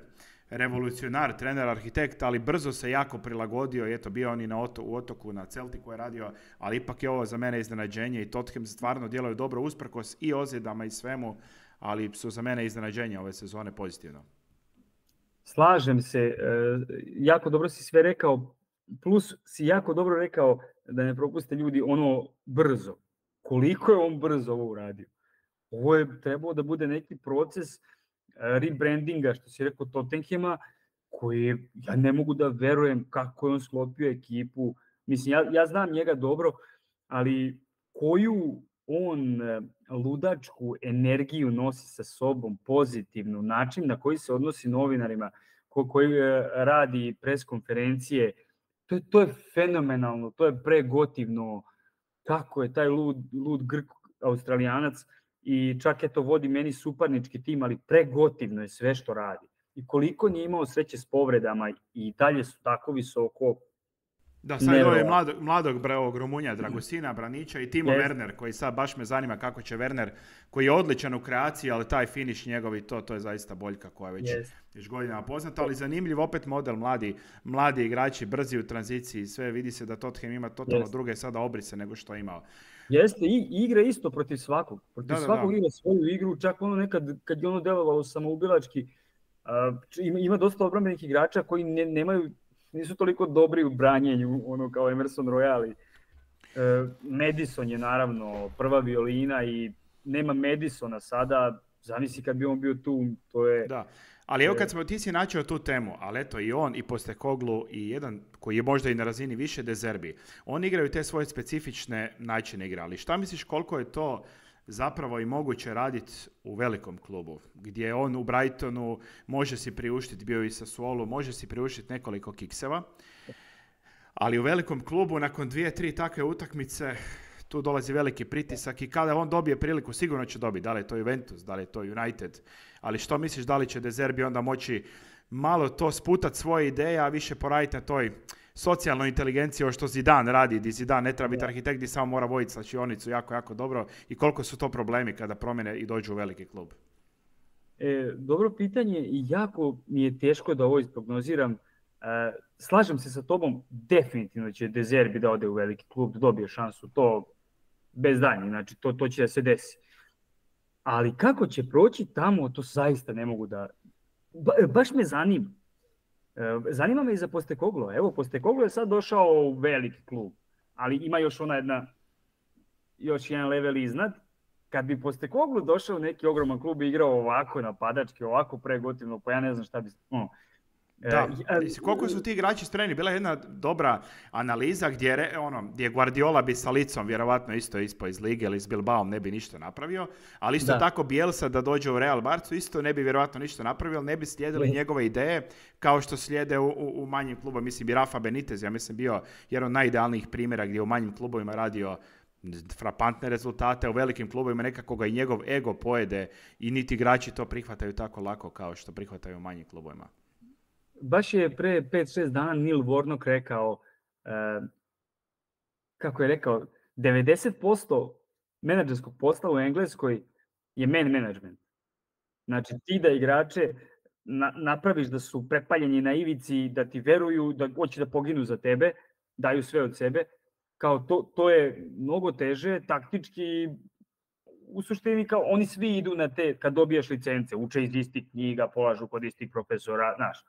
revolucionar, trener, arhitekt, ali brzo se jako prilagodio i eto bio on i na oto, u otoku na Celtiku je radio, ali ipak je ovo za mene iznenađenje i Tottenham stvarno djeluje dobro usprkos i ozljedama i svemu, ali su za mene iznenađenje ove sezone pozitivno. Slažem se, e, jako dobro si sve rekao, plus si jako dobro rekao da ne propuste ljudi ono brzo. Koliko je on brzo ovo uradio? Ovo je trebao da bude neki proces rebrandinga, što si rekao Tottenhema, koji ja ne mogu da verujem kako je on sklopio ekipu. Mislim, ja, ja znam njega dobro, ali koju on e, ludačku energiju nosi sa sobom, pozitivnu, način na koji se odnosi novinarima, ko, koji e, radi preskonferencije, to, to je fenomenalno, to je pregotivno, kako je taj lud, lud Grk, australijanac, i čak eto vodi meni suparnički tim, ali pregotivno je sve što radi. I koliko nije imao sreće s povredama i dalje su tako visoko, Da, sad je mladog, mladog ovog Rumunja, Dragosina, Branića i Timo yes. Werner, koji sad baš me zanima kako će Werner, koji je odličan u kreaciji, ali taj finish njegov i to, to je zaista boljka koja već, yes. već godinama poznata, ali zanimljiv opet model, mladi, mladi igrači, brzi u tranziciji, sve vidi se da Tottenham ima totalno yes. druge sada obrise nego što je imao. Jeste, i igra isto protiv svakog. Protiv da, svakog da, igra svoju igru, čak ono nekad kad je ono delovalo samoubilački, uh, ima, ima dosta obrambenih igrača koji ne, nemaju nisu toliko dobri u branjenju, ono kao Emerson Royale. E, Madison je naravno prva violina i nema Madisona sada, zamisli kad bi on bio tu, to je... Da. Ali evo kad smo, ti si načeo tu temu, ali eto i on i Postekoglu i jedan koji je možda i na razini više Dezerbi, oni igraju te svoje specifične načine igre, ali šta misliš koliko je to zapravo i moguće raditi u velikom klubu, gdje on u Brightonu može si priuštiti, bio i sa Suolu, može si priuštiti nekoliko kikseva, ali u velikom klubu nakon dvije, tri takve utakmice tu dolazi veliki pritisak i kada on dobije priliku, sigurno će dobiti, da li je to Juventus, da li je to United, ali što misliš, da li će Dezerbi onda moći malo to sputati svoje ideje, a više poraditi na toj socijalnoj inteligenciji, ovo što Zidan radi, di Zidan ne treba biti arhitekt, di samo mora voditi slačionicu jako, jako dobro i koliko su to problemi kada promjene i dođu u veliki klub? E, dobro pitanje i jako mi je teško da ovo isprognoziram. E, slažem se sa tobom, definitivno će Dezerbi da ode u veliki klub, da dobije šansu, to bez danje, znači to, to će da se desi. Ali kako će proći tamo, to zaista ne mogu da... Ba, baš me zanima. E, zanima me i za Postekoglo. Evo, Postekoglo je sad došao u veliki klub, ali ima još ona jedna, još jedan level iznad. Kad bi Postekoglo došao u neki ogroman klub i igrao ovako napadački, ovako pregotivno, pa ja ne znam šta bi... No, E, da, koliko su ti igrači spremni? Bila je jedna dobra analiza gdje, ono, gdje Guardiola bi sa licom vjerovatno isto ispao iz lige ili s Bilbaom ne bi ništa napravio, ali isto da. tako Bielsa da dođe u Real Barcu isto ne bi vjerovatno ništa napravio, ne bi slijedili njegove ideje kao što slijede u, u, u manjim klubovima. Mislim, i Rafa Benitez, ja mislim, bio jedan od najidealnijih primjera gdje u manjim klubovima radio frapantne rezultate, u velikim klubovima nekako ga i njegov ego pojede i niti igrači to prihvataju tako lako kao što prihvataju u manjim klubovima baš je pre 5-6 dana Neil Warnock rekao, uh, kako je rekao, 90% menadžerskog posla u Engleskoj je man management. Znači ti da igrače na, napraviš da su prepaljeni na ivici, da ti veruju, da hoće da poginu za tebe, daju sve od sebe, kao to, to je mnogo teže, taktički u suštini kao oni svi idu na te, kad dobijaš licence, uče iz istih knjiga, polažu kod istih profesora, znaš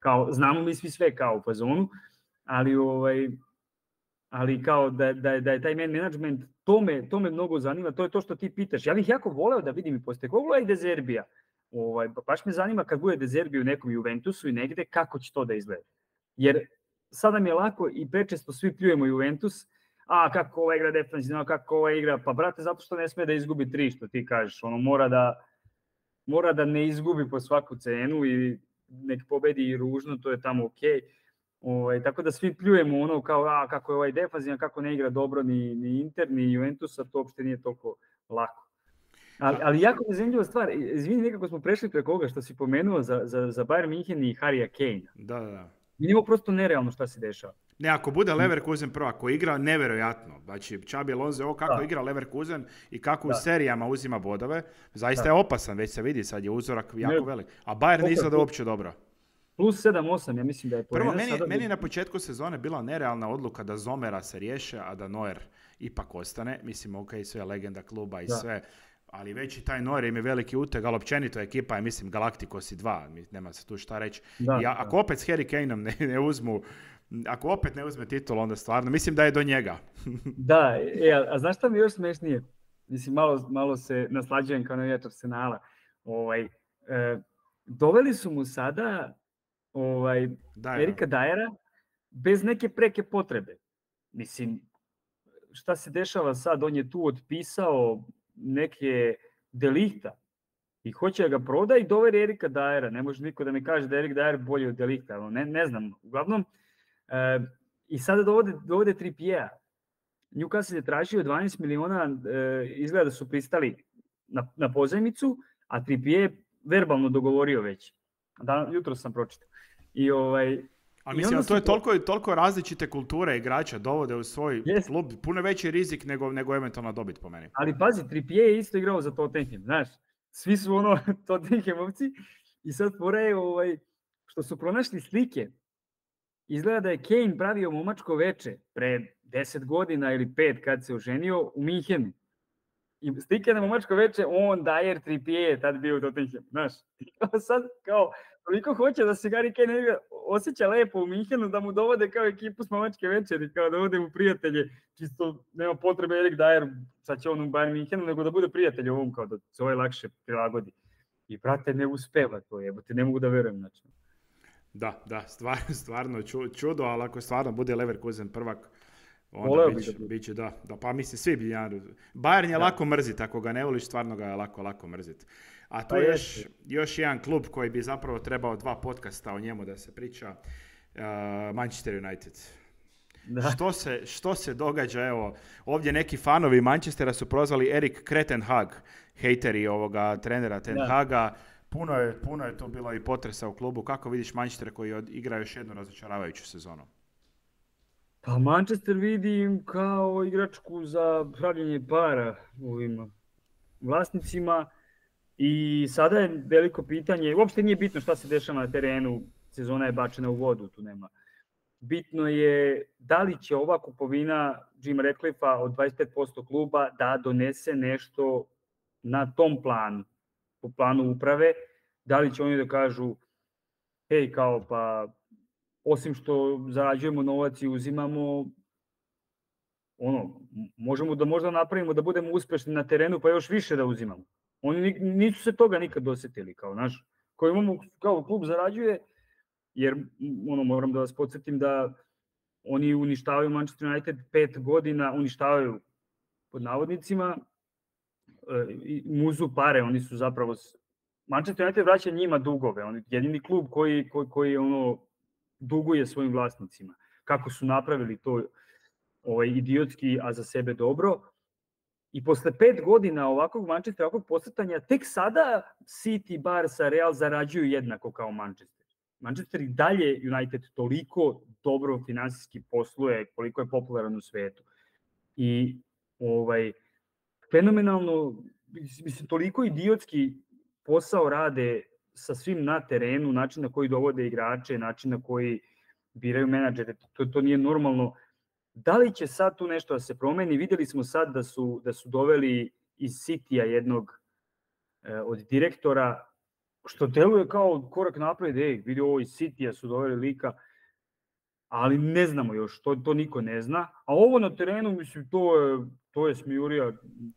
kao, znamo mi svi sve kao u fazonu, ali ovaj, ali kao da, da, da je taj man management, to me, to me mnogo zanima, to je to što ti pitaš. Ja bih jako voleo da vidim i Postekoglu, i Dezerbija. Ovaj, baš me zanima kad bude Dezerbi u nekom Juventusu i negde, kako će to da izgleda. Jer sada mi je lako i prečesto svi pljujemo Juventus, a kako ova igra defensivno, kako ova igra, pa brate, zato što ne sme da izgubi tri, što ti kažeš, ono mora da, mora da ne izgubi po svaku cenu i nek pobedi i ružno, to je tamo okej. Okay. Ovaj, tako da svi pljujemo ono kao a, kako je ovaj defazijan, kako ne igra dobro ni, ni Inter, ni Juventus, a to uopšte nije toliko lako. Ali, ali jako je zanimljiva stvar, izvini, nekako smo prešli preko ovoga što si pomenuo za, za, za Bayern München i Harija Kane. Da, da, da. Vidimo prosto nerealno šta se dešava. Ne, ako bude Leverkusen prvo, ako igra, neverovatno. Znači, Čabi Alonso, ovo kako da. igra Leverkusen i kako da. u serijama uzima bodove, zaista da. je opasan, već se vidi, sad je uzorak jako ne, velik. A Bayern ne izgleda uopće dobro. Plus 7-8, ja mislim da je Prvo, meni, sada... meni na početku sezone bila nerealna odluka da Zomera se riješe, a da Noer ipak ostane. Mislim, ok, sve legenda kluba i da. sve ali već i taj Noir im je veliki uteg, ali općenito ekipa je, mislim, Galacticos i dva, nema se tu šta reći. Da, I ako da. opet s Harry Kaneom ne, ne uzmu, ako opet ne uzme titul, onda stvarno, mislim da je do njega. da, e, a, a znaš šta mi još smešnije? Mislim, malo, malo se naslađujem kao navijač Arsenala. Ovaj, e, doveli su mu sada ovaj, Dajera. Erika Dajera bez neke preke potrebe. Mislim, šta se dešava sad? On je tu otpisao neke delikta i hoće da ga proda i dovede Erika Dajera. Ne može niko da mi kaže da Erik Dajer bolji od delikta, ne, ne znam. Uglavnom, i sada dovode, dovode Trippier. Newcastle je tražio 12 miliona, e, izgleda da su pristali na, na pozajmicu, a Trippier je verbalno dogovorio već. Da, jutro sam pročitao. I ovaj, A mislim, to je toliko, toliko različite kulture igrača dovode u svoj yes. klub, puno veći rizik nego, nego eventualna dobit po meni. Ali pazi, Trippier je isto igrao za Tottenham, znaš, svi su ono Tottenhamovci i sad fora je ovaj, što su pronašli slike, izgleda da je Kane pravio momačko veče pre 10 godina ili 5 kad se oženio u Minhenu. I slike na momačko veče, on, Dyer, Trippier tad bio u Tottenham, znaš. I sad, kao, toliko hoće da se Gary Kane osjeća lepo u Minhenu, da mu dovode kao ekipu s momačke večeri, kao da ode mu prijatelje, čisto nema potrebe Erik Dyer, sad će on u Bayern Minhenu, nego da bude prijatelj ovom, kao da se ovaj lakše prilagodi. I, brate, ne uspeva to, jebote, ne mogu da verujem, znači. Da, da, stvarno, stvarno čudo, ali ako stvarno bude Leverkusen prvak, onda biće, da biće, da, da, pa mislim svi bi ja, Bayern je da. lako mrzit, ako ga ne voliš, stvarno ga je lako, lako mrzit. A to pa je još, još jedan klub koji bi zapravo trebao dva podcasta o njemu da se priča, uh, Manchester United. Da. Što, se, što se događa, evo, ovdje neki fanovi Manchestera su prozvali Erik Kretenhag, hejteri ovoga trenera Ten da. Haga, Puno je, puno je to bilo i potresa u klubu. Kako vidiš Manchester koji igra još jednu razočaravajuću sezonu? Pa Manchester vidim kao igračku za pravljenje para ovim vlasnicima i sada je veliko pitanje, uopšte nije bitno šta se dešava na terenu, sezona je bačena u vodu, tu nema. Bitno je da li će ova kupovina Jim Rekliffa od 25% kluba da donese nešto na tom planu po planu uprave, da li će oni da kažu hej, kao pa osim što zarađujemo novac i uzimamo ono, možemo da možda napravimo da budemo uspešni na terenu pa još više da uzimamo. Oni nisu se toga nikad dosetili kao naš, koji imamo kao klub zarađuje, jer ono moram da vas podsjetim da oni uništavaju Manchester United pet godina, uništavaju pod navodnicima, muzu pare, oni su zapravo Manchester United vraća njima dugove, oni jedini klub koji koji koji ono duguje svojim vlasnicima. Kako su napravili to ovaj idiotski a za sebe dobro. I posle pet godina ovakvog Manchester, ovakvog posretanja, tek sada City, Barca, Real zarađuju jednako kao Manchester. Manchester i dalje United toliko dobro finansijski posluje, koliko je popularan u svetu. I ovaj, fenomenalno, mislim, toliko idiotski posao rade sa svim na terenu, način na koji dovode igrače, način na koji biraju menadžere, to, to nije normalno. Da li će sad tu nešto da se promeni? Videli smo sad da su, da su doveli iz City-a jednog e, od direktora, što deluje kao korak napred, ej, vidi ovo iz City-a su doveli lika, ali ne znamo još, to, to niko ne zna. A ovo na terenu, mislim, to je to je smijurija.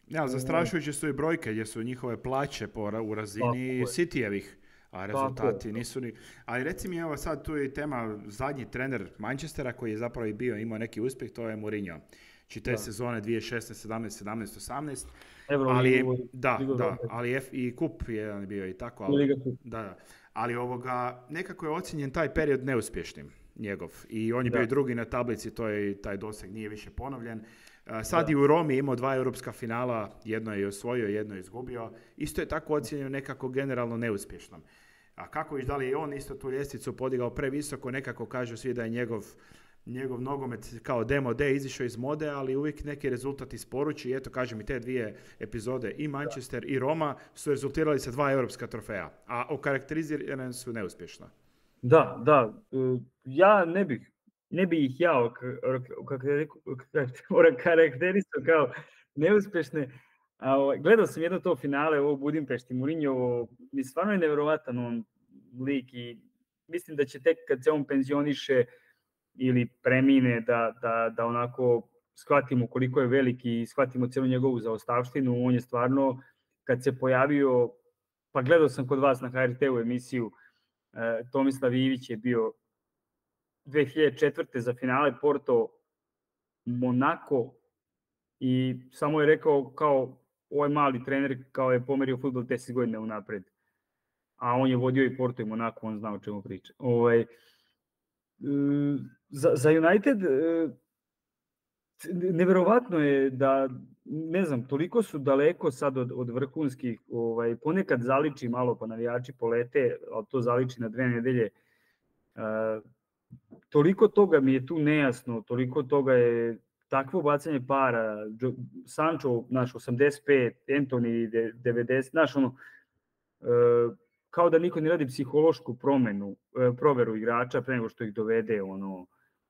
Ja, zastrašujuće su i brojke gdje su njihove plaće po, u razini Citijevih, a rezultati Tako nisu ni... Ali reci mi, evo sad tu je tema zadnji trener Manchestera koji je zapravo i bio, imao neki uspjeh, to je Mourinho. Či znači, te da. sezone 2016, 17, 17, 18. Evo, ali, da, da, ali F, i kup je bio i tako. Ali, da, da. Ali ovoga, nekako je ocjenjen taj period neuspješnim njegov. I on je da. bio drugi na tablici, to je taj doseg nije više ponovljen. Sad da. i u Romi imao dva europska finala, jedno je osvojio, jedno je izgubio. Isto je tako ocjenjeno nekako generalno neuspješnom. A kako viš, da li je on isto tu ljestvicu podigao previsoko, nekako kažu svi da je njegov, njegov nogomet kao demo D izišao iz mode, ali uvijek neki rezultat isporuči. I eto, kažem, i te dvije epizode, i Manchester i Roma, su rezultirali sa dva europska trofeja, a okarakterizirane su neuspješno. Da, da. E, ja ne bih ne bi ih ja karakterisao kao neuspešne. A, ovaj, gledao sam jedno to finale u Budimpešti, Mourinho, mi stvarno je nevjerovatan on lik i mislim da će tek kad se on penzioniše ili premine da, da, da onako shvatimo koliko je veliki i shvatimo celu njegovu zaostavštinu, on je stvarno kad se pojavio, pa gledao sam kod vas na HRT-u emisiju, e, Tomislav Ivić je bio 2004. za finale Porto Monako i samo je rekao kao ovaj mali trener kao je pomerio futbol 10 godina unapred. A on je vodio i Porto i Monako, on zna o čemu priča. Ovaj, e, za, za United e, neverovatno je da ne znam, toliko su daleko sad od, od vrhunskih, ovaj, ponekad zaliči malo pa navijači polete, ali to zaliči na dve nedelje. Uh, toliko toga mi je tu nejasno, toliko toga je takvo bacanje para, Sancho, naš 85, Anthony 90, znaš ono, e, kao da niko ne radi psihološku promenu, e, proveru igrača pre nego što ih dovede, ono,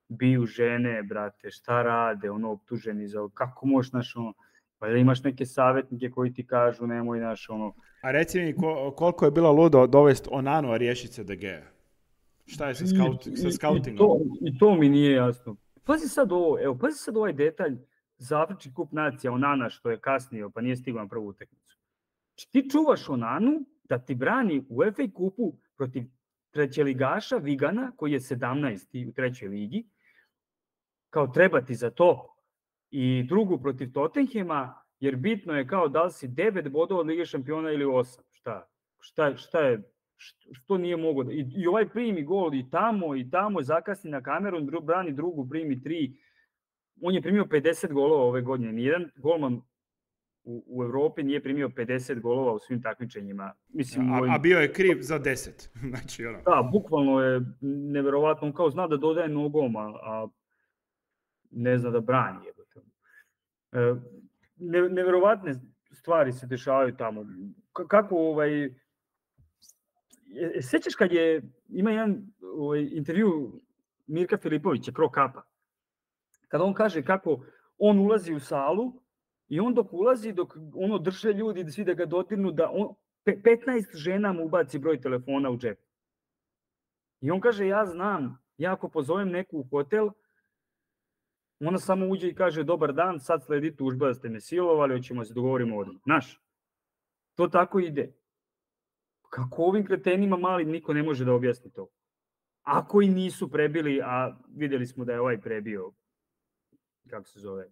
biju žene, brate, šta rade, ono, optuženi za, kako možeš, znaš, ono, pa da imaš neke savjetnike koji ti kažu, nemoj, znaš, ono... A reci mi, koliko je bilo ludo dovesti Onanu, a riješiti se DG? Šta je sa, scout, sa scoutingom? I to, I to mi nije jasno. Pazi sad ovo, evo, pazi sad ovaj detalj za Afrički kup nacija, Onana što je kasnio, pa nije stigao na prvu utakmicu. Ti čuvaš Onanu da ti brani u FA kupu protiv trećeligaša Vigana, koji je 17. u trećoj ligi, kao treba ti za to. I drugu protiv Tottenhema, jer bitno je kao da li si 9 bodova od Lige šampiona ili 8. Šta? Šta, šta je što nije mogo da, i, i ovaj primi gol i tamo i tamo zakasni na kameru, dru, brani drugu, primi tri. On je primio 50 golova ove godine. Nijedan golman u, u Evropi nije primio 50 golova u svim takmičenjima. Mislim, a, a bio je kriv za 10. znači, ono. Da, bukvalno je neverovatno. On kao zna da dodaje nogom, a, a ne zna da brani. E, ne, neverovatne stvari se dešavaju tamo. K kako ovaj, sećaš kad je, ima jedan ovaj, intervju Mirka Filipovića, Pro Kapa, kada on kaže kako on ulazi u salu i on dok ulazi, dok ono drže ljudi da svi da ga dodirnu, da on, 15 žena mu ubaci broj telefona u džep. I on kaže, ja znam, ja ako pozovem neku u hotel, ona samo uđe i kaže, dobar dan, sad sledi tužba da ste me silovali, hoćemo da se dogovorimo odmah. Znaš, to tako ide. Kako ovim kretenima malim niko ne može da objasni to? Ako i nisu prebili, a videli smo da je ovaj prebio, kako se zove,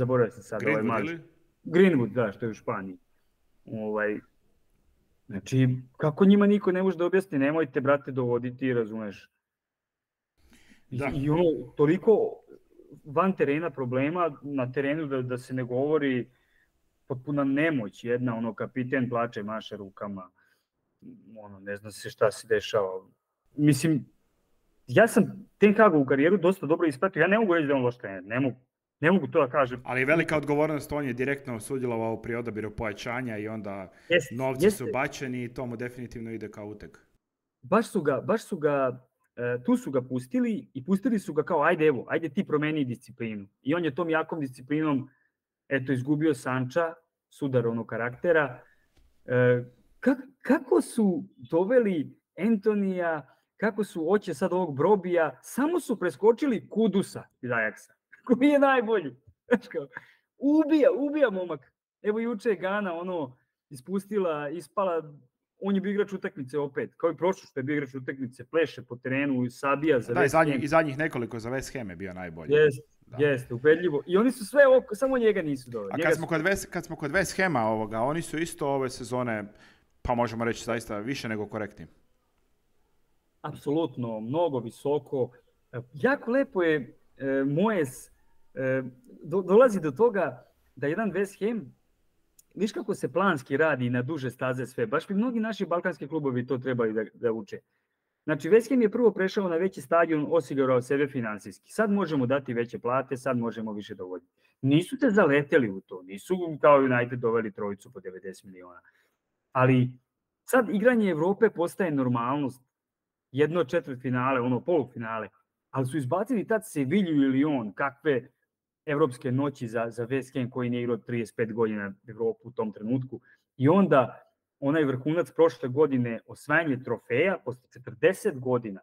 zaboravio sam sad, Greenwood, ovaj mali. Greenwood, da, što je u Španiji. Ovaj, znači, kako njima niko ne može da objasni, nemojte, brate, dovoditi, razumeš. Da. I ono, toliko van terena problema, na terenu da, da se ne govori, potpuna nemoć jedna, ono, kapiten plače, maše rukama, ono, ne zna se šta se dešava. Mislim, ja sam Ten Hagu u karijeru dosta dobro ispratio, ja ne mogu reći da on loš trener, ne mogu. Ne mogu to da kažem. Ali velika odgovornost, on je direktno sudjelovao pri odabiru pojačanja i onda jest, novci jeste. su bačeni i to mu definitivno ide kao utek. Baš su ga, baš su ga, e, tu su ga pustili i pustili su ga kao ajde evo, ajde ti promeni disciplinu. I on je tom jakom disciplinom eto, izgubio Sanča, sudarovnog karaktera. E, kak, kako su doveli Antonija, kako su oće sad ovog Brobija, samo su preskočili Kudusa iz Ajaxa, koji je najbolji. ubija, ubija momak. Evo juče je Gana ono ispustila, ispala, on je bio igrač utakmice opet, kao i prošlo što je bio igrač utakmice, pleše po terenu, sabija za da, i zadnjih, i zadnjih nekoliko za West Ham je bio najbolji. Jeste, Da. Jeste, ubedljivo. I oni su sve, oko, samo njega nisu doveli. A kad smo, kod West, kad smo kod West Hema ovoga, oni su isto ove sezone, pa možemo reći zaista više nego korektni. Apsolutno, mnogo visoko. E, jako lepo je e, Mojes e, do, dolazi do toga da jedan West Ham viš kako se planski radi na duže staze sve. Baš bi mnogi naši balkanski klubovi to trebali da, da uče. Znači, Ham je prvo prešao na veći stadion, osigurao sebe finansijski. Sad možemo dati veće plate, sad možemo više dovoditi. Nisu te zaleteli u to, nisu kao United doveli trojicu po 90 miliona. Ali sad igranje Evrope postaje normalnost. Jedno četvrt finale, ono polufinale. Ali su izbacili tad Sevilju i Lyon, kakve evropske noći za, za West Ham koji nije igrao 35 godina Evropu u tom trenutku. I onda onaj vrhunac prošle godine osvajanje trofeja posle 40 godina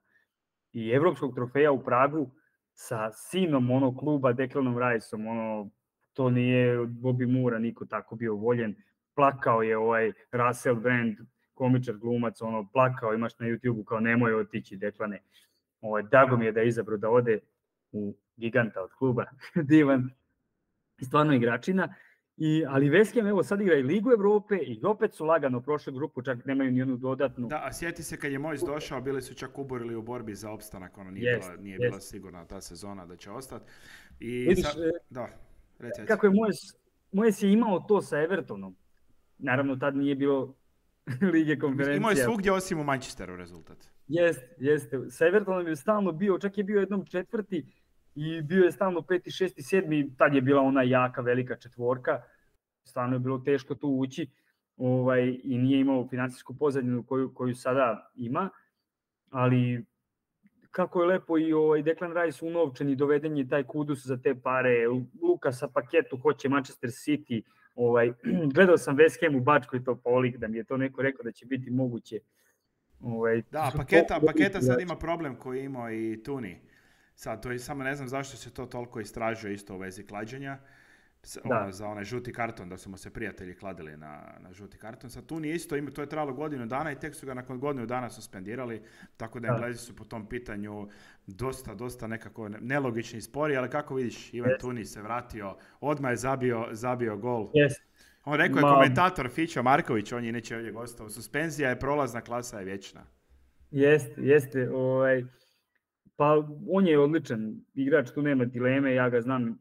i evropskog trofeja u Pragu sa sinom onog kluba Declanom Riceom, ono, to nije od Bobby Mura niko tako bio voljen. Plakao je ovaj Russell Brand, komičar glumac, ono, plakao, imaš na YouTube-u kao nemoj otići Declane. Ovaj, dago mi je da je izabro da ode u giganta od kluba, divan, stvarno igračina. I, ali West Ham evo sad igra i Ligu Evrope i opet su lagano prošle grupu, čak nemaju ni jednu dodatnu. Da, a sjeti se kad je Mojs došao, bili su čak uborili u borbi za opstanak, ono nije, jest, bila, nije jest. bila sigurna ta sezona da će ostati. I Vidiš, sa, e, da, reci, Kako je Mojs, Mojs je imao to sa Evertonom. Naravno, tad nije bilo Lige konferencija. Imao je svugdje osim u Manchesteru rezultat. Jeste, jeste. Sa Evertonom je stalno bio, čak je bio jednom četvrti i bio je stalno peti, šesti, sedmi, tad je bila ona jaka, velika četvorka. Stvarno je bilo teško tu ući ovaj, i nije imao finansijsku pozadnju koju, koju sada ima, ali kako je lepo i ovaj Declan Rice unovčen i doveden je taj kudus za te pare, Luka sa paketu hoće Manchester City, ovaj, gledao sam West Ham u Bačkoj to polik, da mi je to neko rekao da će biti moguće. Ovaj, da, paketa, paketa sad ima problem koji imao i Tuni. Sad, to je, samo ne znam zašto se to toliko istražuje isto u vezi klađenja ono, za onaj žuti karton, da su mu se prijatelji kladili na, na žuti karton. Sad tu nije isto, to je trajalo godinu dana i tek su ga nakon godinu dana suspendirali, tako da Englezi su po tom pitanju dosta, dosta nekako nelogični spori, ali kako vidiš, Ivan yes. Tuni se vratio, odmah je zabio, zabio gol. Yes. On rekao je komentator Fićo Marković, on je inače ovdje gostao, suspenzija je prolazna, klasa je vječna. Jeste, jeste. Ovaj, pa on je odličan igrač, tu nema dileme, ja ga znam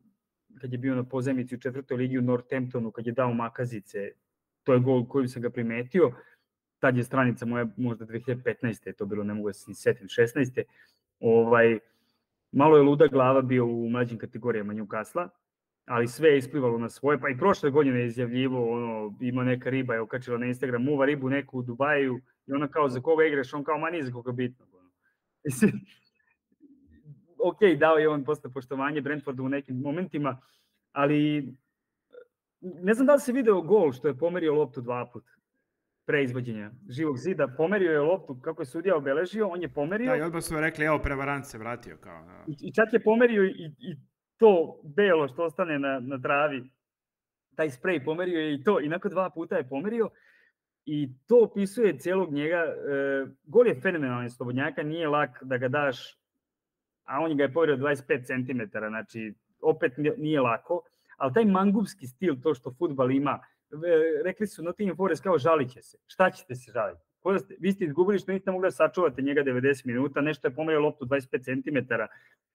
kad je bio na pozemici u četvrtoj ligi u Northamptonu, kad je dao makazice, to je gol kojim sam ga primetio, tad je stranica moja možda 2015. je to bilo, ne mogu da se setim, 16. Ovaj, malo je luda glava bio u mlađim kategorijama Newcastle, ali sve je isplivalo na svoje, pa i prošle godine je izjavljivo, ono, ima neka riba je okačila na Instagram, muva ribu neku u Dubaju i ona kao za koga igraš, on kao ma nije za koga bitno. Ono. Ok, dao je on posle poštovanje Brentfordu u nekim momentima, ali ne znam da li se video gol što je pomerio loptu dva puta pre izvođenja živog zida, pomerio je loptu kako je sudija obeležio, on je pomerio. Da, i odmah su rekli, evo, prevarant se vratio. Kao, da. I, I čak je pomerio i, i to belo što ostane na, na travi, taj sprej pomerio je i to, i nakon dva puta je pomerio i to opisuje celog njega. E, gol je fenomenalan slobodnjaka, nije lak da ga daš a on ga je poverio 25 cm, znači opet nije lako, ali taj mangupski stil, to što futbal ima, rekli su Nottingham Forest kao žalit će se. Šta ćete se žaliti? Ko ste, vi ste izgubili što niste mogli da sačuvate njega 90 minuta, nešto je pomerio loptu 25 cm.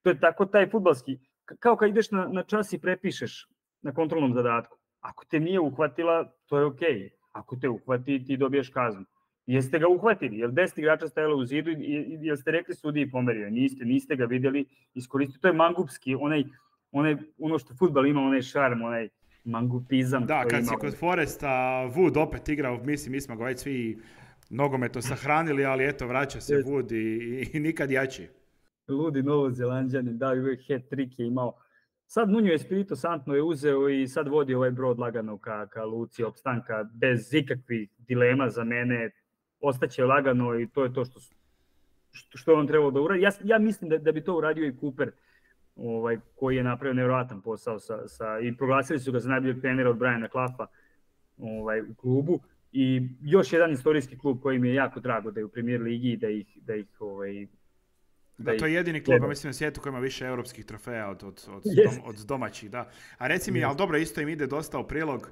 To je tako taj futbalski, kao kad ideš na, na čas i prepišeš na kontrolnom zadatku. Ako te nije uhvatila, to je okej. Okay. Ako te uhvati, ti dobiješ kaznu. Jeste ga uhvatili? Jel 10 igrača stajalo u zidu jel ste rekli sudiji pomerio? Niste, niste ga videli, iskoristili. To je mangupski, onaj, onaj, ono što futbal ima, onaj šarm, onaj mangupizam. Da, kad si kod Foresta, Wood opet igrao, mislim, mi smo ga već svi nogometo sahranili, ali eto, vraća se Wood i, i nikad jači. Ludi Novozelanđani, da, uvek hat-trick je imao. Sad Nunjo Espirito Santno je uzeo i sad vodi ovaj brod lagano ka, ka Luci opstanka bez ikakvih dilema za mene ostaće lagano i to je to što, što, što on trebao da uradi. Ja, ja mislim da, da bi to uradio i Cooper, ovaj, koji je napravio nevjerojatan posao sa, sa, i proglasili su ga za najboljeg trenera od Briana Klaffa ovaj, u klubu. I još jedan istorijski klub koji mi je jako drago da je u premier ligi i da ih, da ih ovaj, Da, to je jedini klub, mislim, na svijetu koji ima više europskih trofeja od, od, od, yes. dom, od domaćih, da. A reci mi, yes. ali dobro, isto im ide dosta u prilog,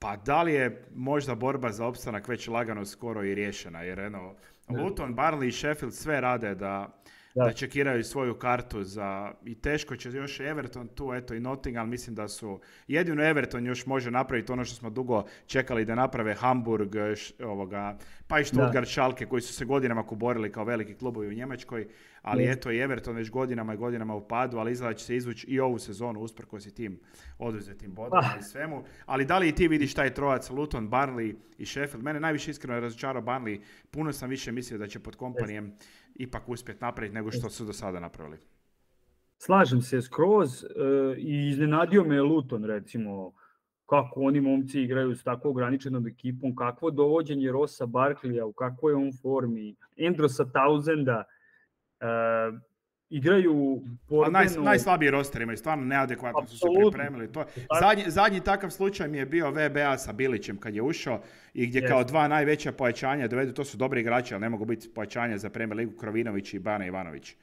pa da li je možda borba za opstanak već lagano skoro i riješena? Jer eno, Luton, Barley i Sheffield sve rade da, da. da čekiraju svoju kartu za i teško će još Everton tu eto i Nottingham mislim da su jedino Everton još može napraviti ono što smo dugo čekali da naprave Hamburg š, ovoga pa i Stuttgart Schalke koji su se godinama kuborili kao veliki klubovi u Njemačkoj ali yes. eto i Everton već godinama i godinama u padu ali izgleda će se izvući i ovu sezonu usprkos i tim oduzetim bodima ah. i svemu ali da li i ti vidiš taj trojac Luton, Barnley i Sheffield mene najviše iskreno je razočarao Barnley puno sam više mislio da će pod kompanijem yes ipak uspjeti napraviti nego što su do sada napravili. Slažem se skroz e, i iznenadio me Luton recimo kako oni momci igraju s tako ograničenom ekipom, kakvo dovođenje Rosa Barklija, u kakvoj on formi, Endrosa Tausenda, e, igraju borbeno... Naj, najslabiji roster imaju, stvarno neadekvatno su se pripremili. To, zadnji, zadnji takav slučaj mi je bio VBA sa Bilićem kad je ušao i gdje yes. kao dva najveća pojačanja dovedu, to su dobri igrači, ali ne mogu biti pojačanja za Premier Ligu Krovinović i Bana Ivanović,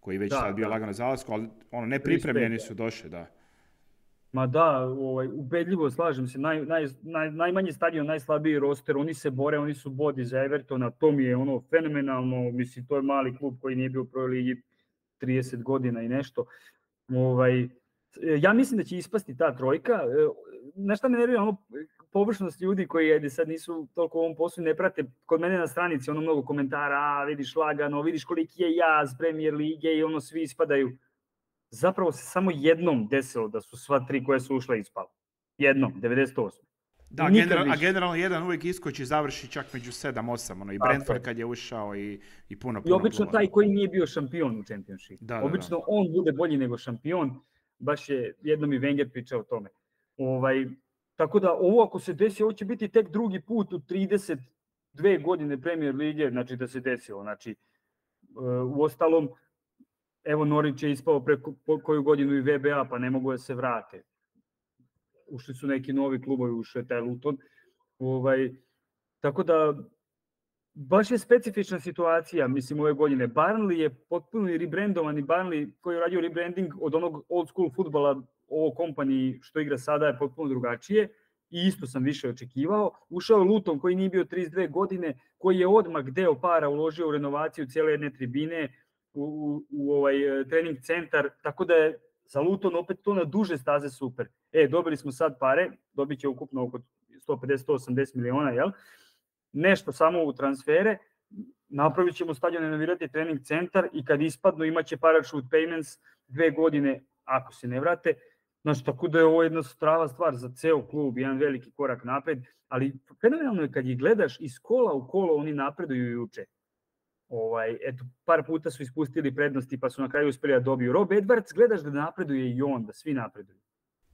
koji već da, sad bio da. lagano zalasku, ali ono, nepripremljeni su došli, da. Ma da, ovaj, ubedljivo slažem se, naj, naj, naj, najmanji stadion, najslabiji roster, oni se bore, oni su bodi za Evertona, to mi je ono fenomenalno, mislim, to je mali klub koji nije bio u prvoj ligi 30 godina i nešto. Ovaj, ja mislim da će ispasti ta trojka. znaš šta me nervira, ono, površnost ljudi koji ajde, sad nisu toliko u ovom poslu ne prate, kod mene na stranici ono mnogo komentara, a vidiš lagano, vidiš koliki je jaz Premier Lige i ono svi ispadaju. Zapravo se samo jednom desilo da su sva tri koje su ušle ispala. Jednom, 98. Da, general, a generalno jedan uvijek iskoči i završi čak među 7-8, ono, i Brentford kad je ušao i, i puno, puno I obično taj koji nije bio šampion u Championship. Da, da, obično da. on bude bolji nego šampion, baš je jednom i Wenger pričao o tome. Ovaj, tako da ovo ako se desi, ovo će biti tek drugi put u 32 godine Premier Lige, znači da se desilo. Znači, u ostalom, evo Norić je ispao preko koju godinu i VBA, pa ne mogu da se vrate ušli su neki novi klubovi, ušao je taj Luton. Ovaj, tako da, baš je specifična situacija, mislim, ove godine. Barnley je potpuno i rebrandovan i Barnley koji je radio rebranding od onog old school futbala ovo kompaniji što igra sada je potpuno drugačije i isto sam više očekivao. Ušao je Luton koji nije bio 32 godine, koji je odmah deo para uložio u renovaciju cijele jedne tribine, u, u, u ovaj trening centar, tako da je za Luton opet to na duže staze super. E, dobili smo sad pare, dobit će ukupno oko 150-180 miliona, jel? Nešto samo u transfere, napravit ćemo stadion, renovirati trening centar i kad ispadnu imaće parachute payments dve godine ako se ne vrate. Znači, tako da je ovo jedna strava stvar za ceo klub, jedan veliki korak napred, ali fenomenalno je kad ih gledaš iz kola u kolo, oni napreduju i uče. Ovaj, eto, par puta su ispustili prednosti pa su na kraju uspeli da dobiju. Rob Edwards, gledaš da napreduje i on, da svi napreduju.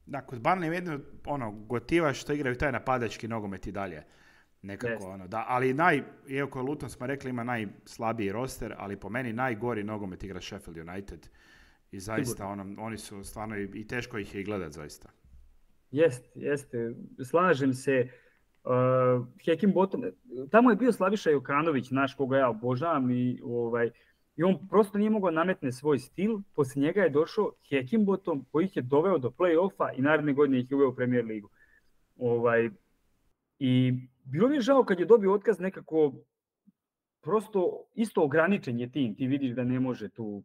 Da, kod Barney je jedno, ono, gotiva što igraju taj napadački nogomet i dalje. Nekako, Jeste. ono, da, ali naj, iako je Luton smo rekli ima najslabiji roster, ali po meni najgori nogomet igra Sheffield United. I zaista, ono, oni su stvarno i, i teško ih je i gledat zaista. Jeste, jeste. Slažem se. Uh, Hekim Bottom, tamo je bio Slaviša Jokanović, naš koga ja obožavam i ovaj, i on prosto nije mogao nametne svoj stil, posle njega je došao Hekimbotom koji ih je doveo do play-offa i naredne godine ih je uveo u Premier ligu. Ovaj, I bilo mi je žao kad je dobio otkaz nekako prosto isto ograničen je tim, ti vidiš da ne može tu.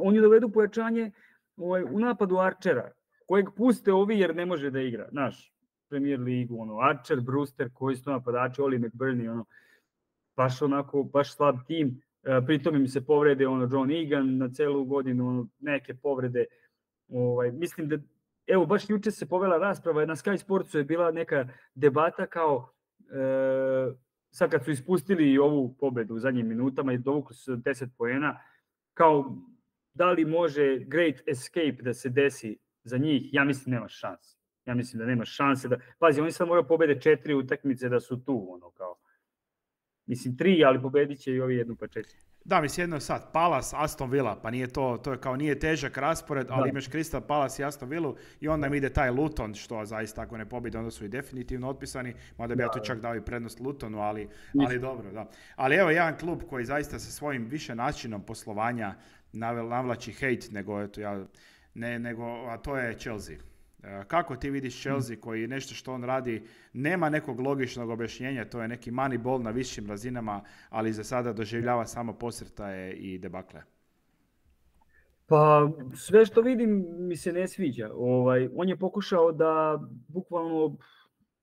On je dovedu pojačanje ovaj, u napadu Archera, kojeg puste ovi jer ne može da igra, znaš, Premier ligu, ono, Archer, Brewster, koji su napadači, Oli McBurney, ono, baš onako, baš slab tim pritom im se povrede ono John Egan na celu godinu, ono, neke povrede. Ovaj, mislim da, evo, baš juče se povela rasprava, na Sky Sportsu je bila neka debata kao, e, sad kad su ispustili ovu pobedu u zadnjim minutama i dovukli su 10 poena, kao da li može Great Escape da se desi za njih, ja mislim nema šanse. Ja mislim da nema šanse da, pazi, oni sad moraju pobede četiri utakmice da su tu, ono kao, Mislim, tri, ali pobedit će i ovi jednu pa četiri. Da, mislim jedno sad, Palas, Aston Villa, pa nije to, to je kao nije težak raspored, ali da. imaš Crystal Palace i Aston Villa i onda mi ide taj Luton, što zaista ako ne pobjede, onda su i definitivno otpisani, mada bi da, ja tu da. čak dao i prednost Lutonu, ali, ali dobro, da. Ali evo jedan klub koji zaista sa svojim više načinom poslovanja navlači hejt, nego, eto, ja, ne, nego, a to je Chelsea. E, kako ti vidiš Chelsea koji nešto što on radi nema nekog logičnog objašnjenja, to je neki money ball na višim razinama, ali za sada doživljava samo posrtaje i debakle. Pa sve što vidim mi se ne sviđa. Ovaj, on je pokušao da bukvalno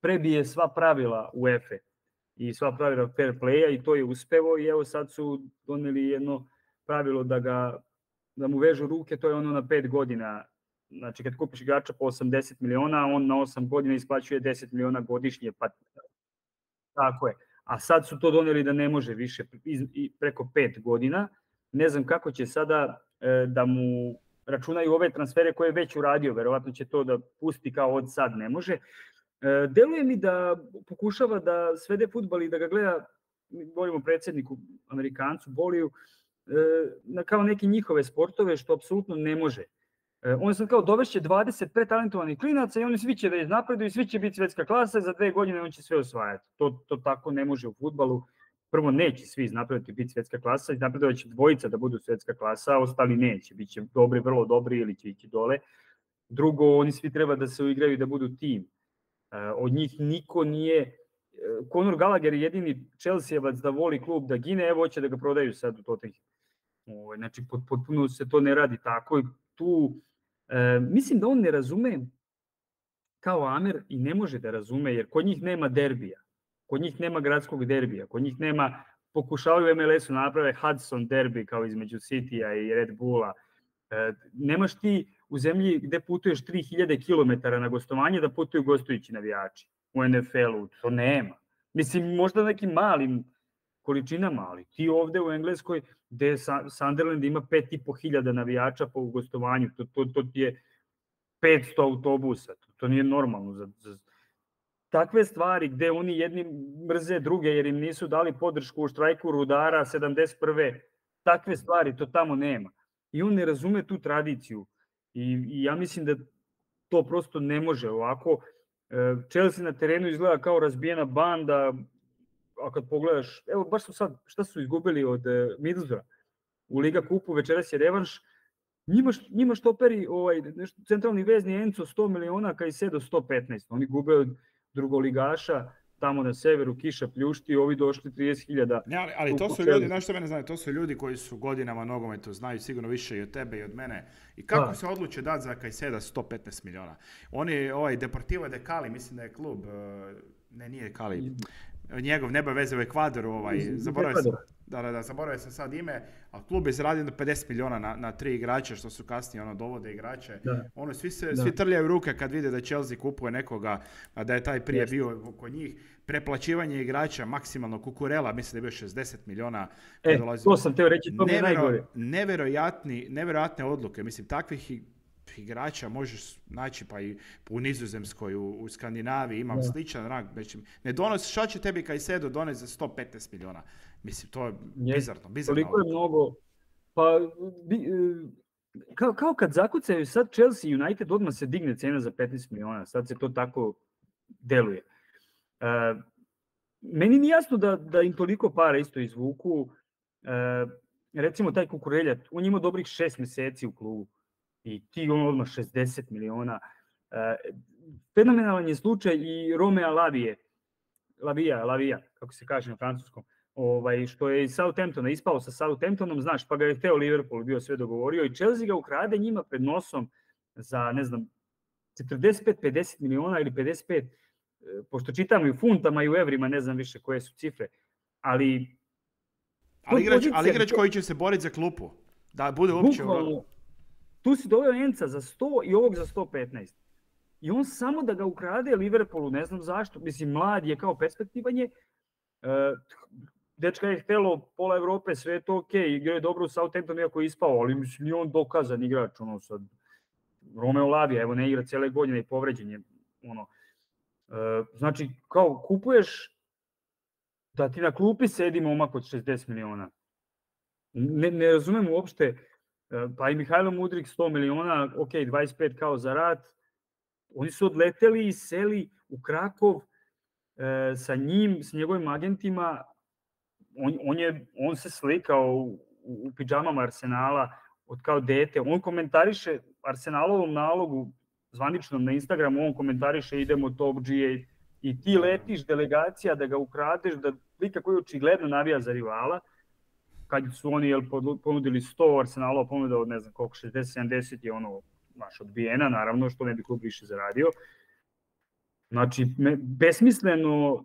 prebije sva pravila UEFA i sva pravila fair playa i to je uspevo i evo sad su doneli jedno pravilo da ga da mu vežu ruke, to je ono na pet godina Znači, kad kupiš igrača po 80 miliona, on na 8 godina isplaćuje 10 miliona godišnje, pa tako je. A sad su to doneli da ne može više preko 5 godina. Ne znam kako će sada e, da mu računaju ove transfere koje je već uradio, verovatno će to da pusti kao od sad ne može. E, deluje mi da pokušava da svede futbal i da ga gleda, govorimo predsedniku, Amerikancu, Boliju, e, na kao neke njihove sportove, što apsolutno ne može. E, on sam kao dovešće 20 pretalentovanih klinaca i oni svi će da iznapreduju i svi će biti svetska klasa, za dve godine on će sve osvajati. To, to tako ne može u futbalu. Prvo, neće svi iznapredovati biti svetska klasa, iznapredovaće dvojica da budu svetska klasa, a ostali neće. Biće dobri, vrlo dobri ili će ići dole. Drugo, oni svi treba da se uigraju i da budu tim. E, od njih niko nije e, Conor Gallagher je jedini Chelsea-evac da voli klub da gine, evo hoće da ga prodaju sad u Tottenham. Znači, potpuno se to ne radi tako i tu E, mislim da on ne razume kao Amer i ne može da razume, jer kod njih nema derbija, kod njih nema gradskog derbija, kod njih nema, pokušavaju MLS-u da naprave Hudson derbi kao između City-a i Red Bulla. E, nemaš ti u zemlji gde putuješ 3000 km na gostovanje da putuju gostujući navijači u NFL-u, to nema. Mislim, možda nekim malim količinama, ali ti ovde u Engleskoj, gde Sunderland ima 5500 navijača po gostovanju, to, to, to ti je 500 autobusa, to, to nije normalno. Za, za, takve stvari gde oni jedni mrze druge jer im nisu dali podršku u štrajku rudara 71. Takve stvari, to tamo nema. I on ne razume tu tradiciju. I, i ja mislim da to prosto ne može ovako. E, Chelsea na terenu izgleda kao razbijena banda, a kad pogledaš, evo baš su sad, šta su izgubili od e, Middlesbrougha u Liga kupu, večeras je revanš, njima, njima štoperi, ovaj, nešto, centralni vezni Enco 100 miliona, kaj se do 115, oni gube od drugoligaša, tamo na severu kiša pljušti, ovi došli 30.000. Ne, ali, ali to su ljudi, znaš što mene znaju, to su ljudi koji su godinama nogometu, znaju sigurno više i od tebe i od mene. I kako da. se odluče dati za Kajseda 115 miliona? Oni, ovaj, Deportivo de Cali, mislim da je klub, eh, ne, nije Cali, njegov neba veze u Ekvadoru, ovaj, zaboravio sam, da, da, da, zaboravio sam sad ime, a klub je zaradio 50 miliona na, na tri igrača, što su kasnije ono dovode igrače. Da. Ono, svi, se, da. svi trljaju ruke kad vide da Chelsea kupuje nekoga, a da je taj prije Jeste. bio kod njih. Preplaćivanje igrača, maksimalno Kukurela, mislim da je bio 60 miliona. E, dolazi. to sam teo reći, to mi je najgore. Neverojatni, neverojatne odluke, mislim, takvih igrača možeš naći pa i u Nizozemskoj, u, u Skandinaviji, imam da. sličan rang. Ne donosi, šta će tebi kaj sedo donesi za 115 miliona? Mislim, to je bizarno. bizarno. Toliko je mnogo. Pa, bi, e, kao, kao kad zakucaju sad Chelsea United, odmah se digne cena za 15 miliona. Sad se to tako deluje. Uh, meni nije jasno da, da im toliko para isto izvuku. Uh, recimo taj Kukurelja, on ima dobrih šest meseci u klubu i ti on odmah 60 miliona. E, fenomenalan je slučaj i Romea Lavije, Lavija, Lavija, kako se kaže na francuskom, ovaj, što je iz Southamptona ispao sa Southamptonom, znaš, pa ga je hteo Liverpool, bio sve dogovorio i Chelsea ga ukrade njima pred nosom za, ne znam, 45-50 miliona ili 55, e, pošto čitamo i u funtama i u evrima, ne znam više koje su cifre, ali... Ali igrač, ali igrač koji će se boriti za klupu, da bude uopće... Bukvalno, Tu si doveo Enca za 100 i ovog za 115. I on samo da ga ukrade Liverpoolu, ne znam zašto, mislim, mlad je kao perspektivan je, uh, dečka je htelo pola Evrope, sve je to okej, okay, igra je dobro u Southamptonu iako je ispao, ali mislim, nije on dokazan igrač, ono sad, Romeo Lavija, evo ne igra cele godine i povređen je, ono, uh, znači, kao, kupuješ da ti na klupi sedi momak od 60 miliona. Ne, ne razumem uopšte, E, pa i Mihajlo Mudrik 100 miliona, ok, 25 kao za rad. Oni su odleteli i seli u Krakov e, sa njim, sa njegovim agentima. On, on, je, on se slikao u, u pidžamama Arsenala od kao dete. On komentariše Arsenalovom nalogu zvaničnom na Instagramu, on komentariše idemo top G8 i ti letiš delegacija da ga ukradeš, da lika koji očigledno navija za rivala, kad su oni jel, ponudili 100, Arsenalo ponudao ne znam koliko, 60-70 je ono naš odbijena, naravno, što ne bi klub više zaradio. Znači, me, besmisleno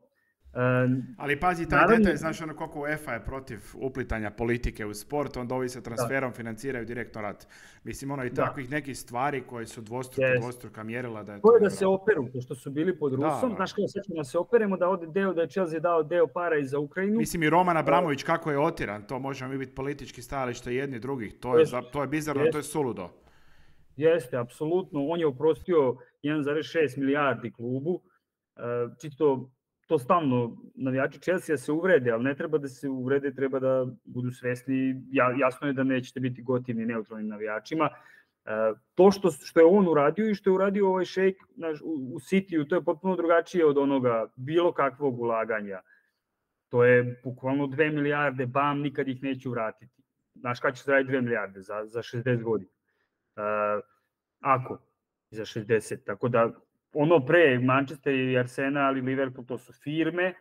Ali pazi, taj Naravno... detalj, znaš ono koliko UEFA je protiv uplitanja politike u sport, onda ovi se transferom da. financiraju direktno rat. Mislim, ono i da. takvih nekih stvari koje su dvostruka, yes. dvostruka mjerila da je to... To je da se operu, to što su bili pod da, Rusom, da, znaš kada sećamo da se operemo, da ode deo, da je Chelsea dao deo para i za Ukrajinu. Mislim i Roman Abramović kako je otiran, to možemo mi biti politički stajalište jedni drugih, to je, to je bizarno, Jeste. to je suludo. Jeste, apsolutno, on je oprostio 1,6 milijardi klubu, čito to stalno navijači Chelsea se uvrede, ali ne treba da se uvrede, treba da budu svesni, ja, jasno je da nećete biti gotivni neutralnim navijačima. E, to što, što je on uradio i što je uradio ovaj šejk naš, u, u City, to je potpuno drugačije od onoga bilo kakvog ulaganja. To je bukvalno 2 milijarde, bam, nikad ih neću vratiti. Znaš kada će raditi 2 milijarde za, za 60 godina? E, ako, za 60. Tako da ono pre Manchester i Arsenal i Liverpool to su firme,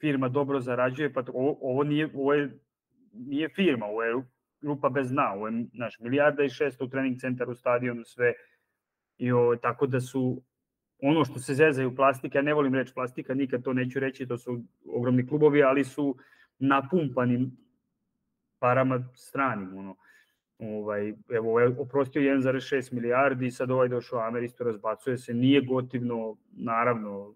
firma dobro zarađuje, pa ovo, ovo, nije, ovo je, nije firma, ovo je grupa bez dna, ovo je naš, milijarda i šesto u trening centar u stadionu, sve, i ovo, tako da su ono što se zezaju plastika, ja ne volim reći plastika, nikad to neću reći, to su ogromni klubovi, ali su napumpani parama stranim, ono. Ovaj, evo, ovaj oprostio 1,6 milijardi, sad ovaj došao Amer, isto razbacuje se, nije gotivno, naravno,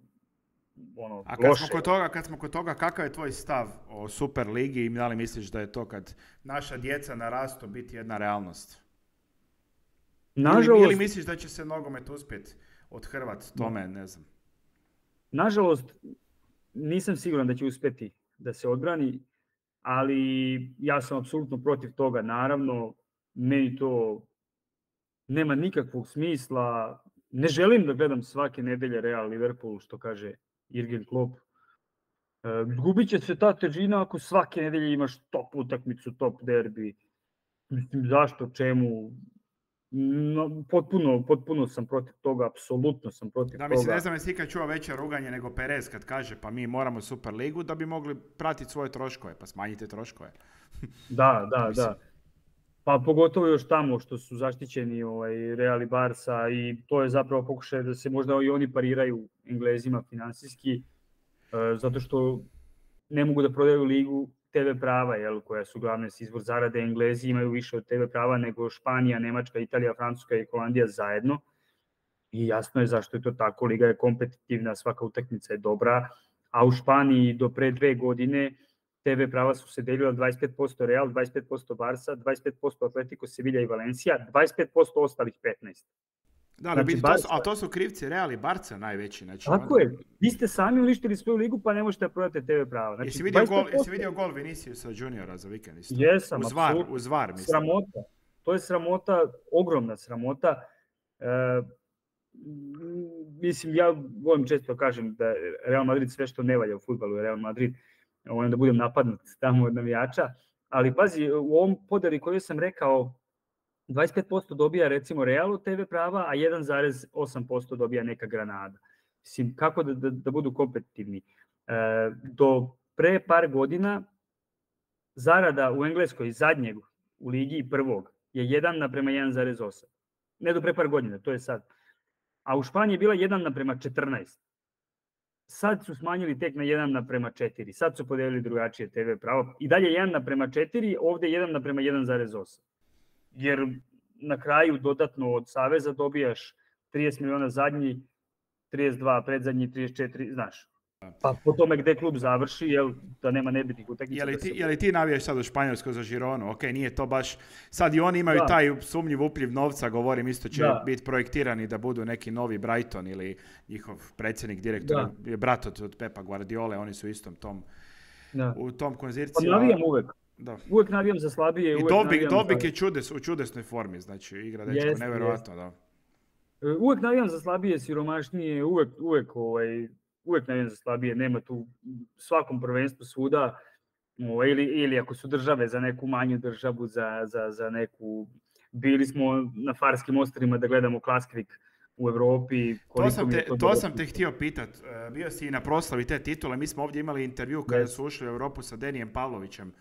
ono, A kad loše. smo, kod toga, kad smo kod toga, kakav je tvoj stav o Super Ligi i da li misliš da je to kad naša djeca narastu biti jedna realnost? Nažalost, Ili, ili misliš da će se nogomet uspjeti od Hrvat tome, ne znam. Nažalost, nisam siguran da će uspjeti da se odbrani, ali ja sam apsolutno protiv toga. Naravno, meni to nema nikakvog smisla. Ne želim da gledam svake nedelje Real Liverpool, što kaže Jurgen Klopp. E, gubit će se ta težina ako svake nedelje imaš top utakmicu, top derbi. Mislim, zašto, čemu? No, potpuno, potpuno sam protiv toga, apsolutno sam protiv Da, toga. mislim, ne znam jesi ikad čuo veće ruganje nego Perez kad kaže pa mi moramo Super Ligu da bi mogli pratiti svoje troškove, pa smanjite troškove. Da, da, Mislim. da. Pa pogotovo još tamo što su zaštićeni ovaj, Real i Barca i to je zapravo pokušaj da se možda i oni pariraju Englezima finansijski, e, zato što ne mogu da prodaju ligu TV prava, jel, koja su glavne izvor zarade. Englezi imaju više od TV prava nego Španija, Nemačka, Italija, Francuska i Holandija zajedno. I jasno je zašto je to tako. Liga je kompetitivna, svaka utakmica je dobra, a u Španiji do pre dve godine TV prava su se delila 25% Real, 25% Barca, 25% Atletico Sevilla i Valencia, 25% ostalih 15. Da, Znači, znači, to su, a to su krivci Real i Barca najveći. Znači, Tako onda- je, vi ste sami uništili svoju ligu pa ne možete da prodate TV prava. Znači, Jesi vidio, gol, 25% jesi vidio gol Viniciusa Juniora za vikend isto? Jesam, uz VAR, uz VAR, mislim. Sramota. To je sramota, ogromna sramota. E, mislim, ja volim često da kažem da Real Madrid sve što ne valja u futbalu je Real Madrid. Da budem napadnut tamo od navijača. Ali pazi, u ovom podeli koju sam rekao, 25% dobija recimo Realu TV prava, a 1,8% dobija neka Granada. Mislim, kako da, da, da budu kompetitivni? E, do pre par godina zarada u Engleskoj zadnjeg u ligi i prvog je 1 naprema 1,8. Ne do pre par godina, to je sad. A u Španiji je bila 1 naprema 14. Sad su smanjili tek na 1 naprema 4. Sad su podelili drugačije TV pravo. I dalje 1 naprema 4, ovde 1 naprema 1,8. Jer na kraju dodatno od Saveza dobijaš 30 miliona zadnji, 32 predzadnji, 34, znaš. Pa po tome gde klub završi, jel, da nema nebitnih utakmica. Je li, da ti, se- je li ti navijaš sad u Španjolskoj za Žironu? Ok, nije to baš... Sad i oni imaju Da. taj sumnjiv upljiv novca, govorim, isto će Da. biti projektirani da budu neki novi Brighton ili njihov predsjednik, direktor, je brat od, od Pepa Guardiole, oni su istom tom, Da. u tom Pa konzirciju. navijam uvek. Da. Uvek navijam za slabije. I Dobik, Dobik je čudes, u čudesnoj formi, znači igra dečko, Jeste, nevjerojatno, da. E, Uvek navijam za slabije, siromašnije, uvek, uvek, ovaj, uvek navijam za slabije, nema tu svakom prvenstvu svuda, ovaj, ili, ili ako su države za neku manju državu, za, za, za neku, bili smo na Farskim ostrima da gledamo Klaskvik u Evropi. To sam, te, to dobro. sam te htio pitat. E, Bio si i na proslavi te titule. Mi smo ovdje imali intervju kada Yes. su ušli u Europu sa Denijem Pavlovićem,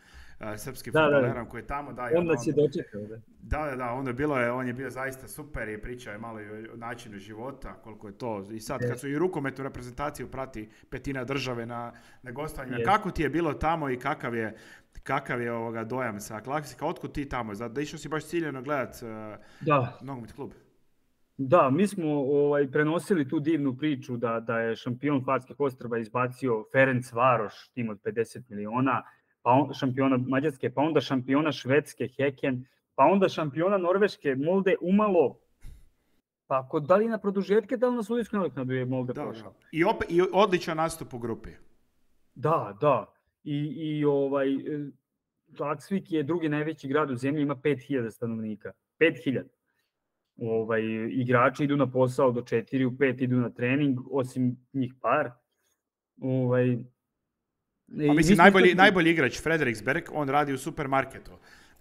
srpskim Da, da, da. futbolerom koji je tamo daje. On nas je dočekao. Da. Da, da, da, onda bilo je, on je bio zaista super i pričao je malo i o načinu života, koliko je to. I sad kad su i rukometnu reprezentaciju prati petina države na, na gostovanjima, kako ti je bilo tamo i kakav je, kakav je ovoga dojam sa Klaksika? Otkud ti tamo? Zato da išao si baš ciljeno gledat uh, da, nogomet klub? Da, mi smo ovaj, prenosili tu divnu priču da, da je šampion Farskih ostrava izbacio Ferenc Varoš, tim od 50 miliona, pa on, šampiona Mađarske, pa onda šampiona Švedske, Heken, pa onda šampiona Norveške, Molde umalo, pa kod da li na produžetke, da li na sudijsku nadoknadu je Molde Da, prošao? da. I, opet, I odličan nastup u grupi. Da, da. I, i ovaj, e, Klaksvik je drugi najveći grad u zemlji, ima 5000 stanovnika. 5000. Ovaj, igrači idu na posao do 4, u 5 idu na trening, osim njih par. Ovaj, A mislim, najbolji, najbolji igrač, Frederiksberg, on radi u supermarketu.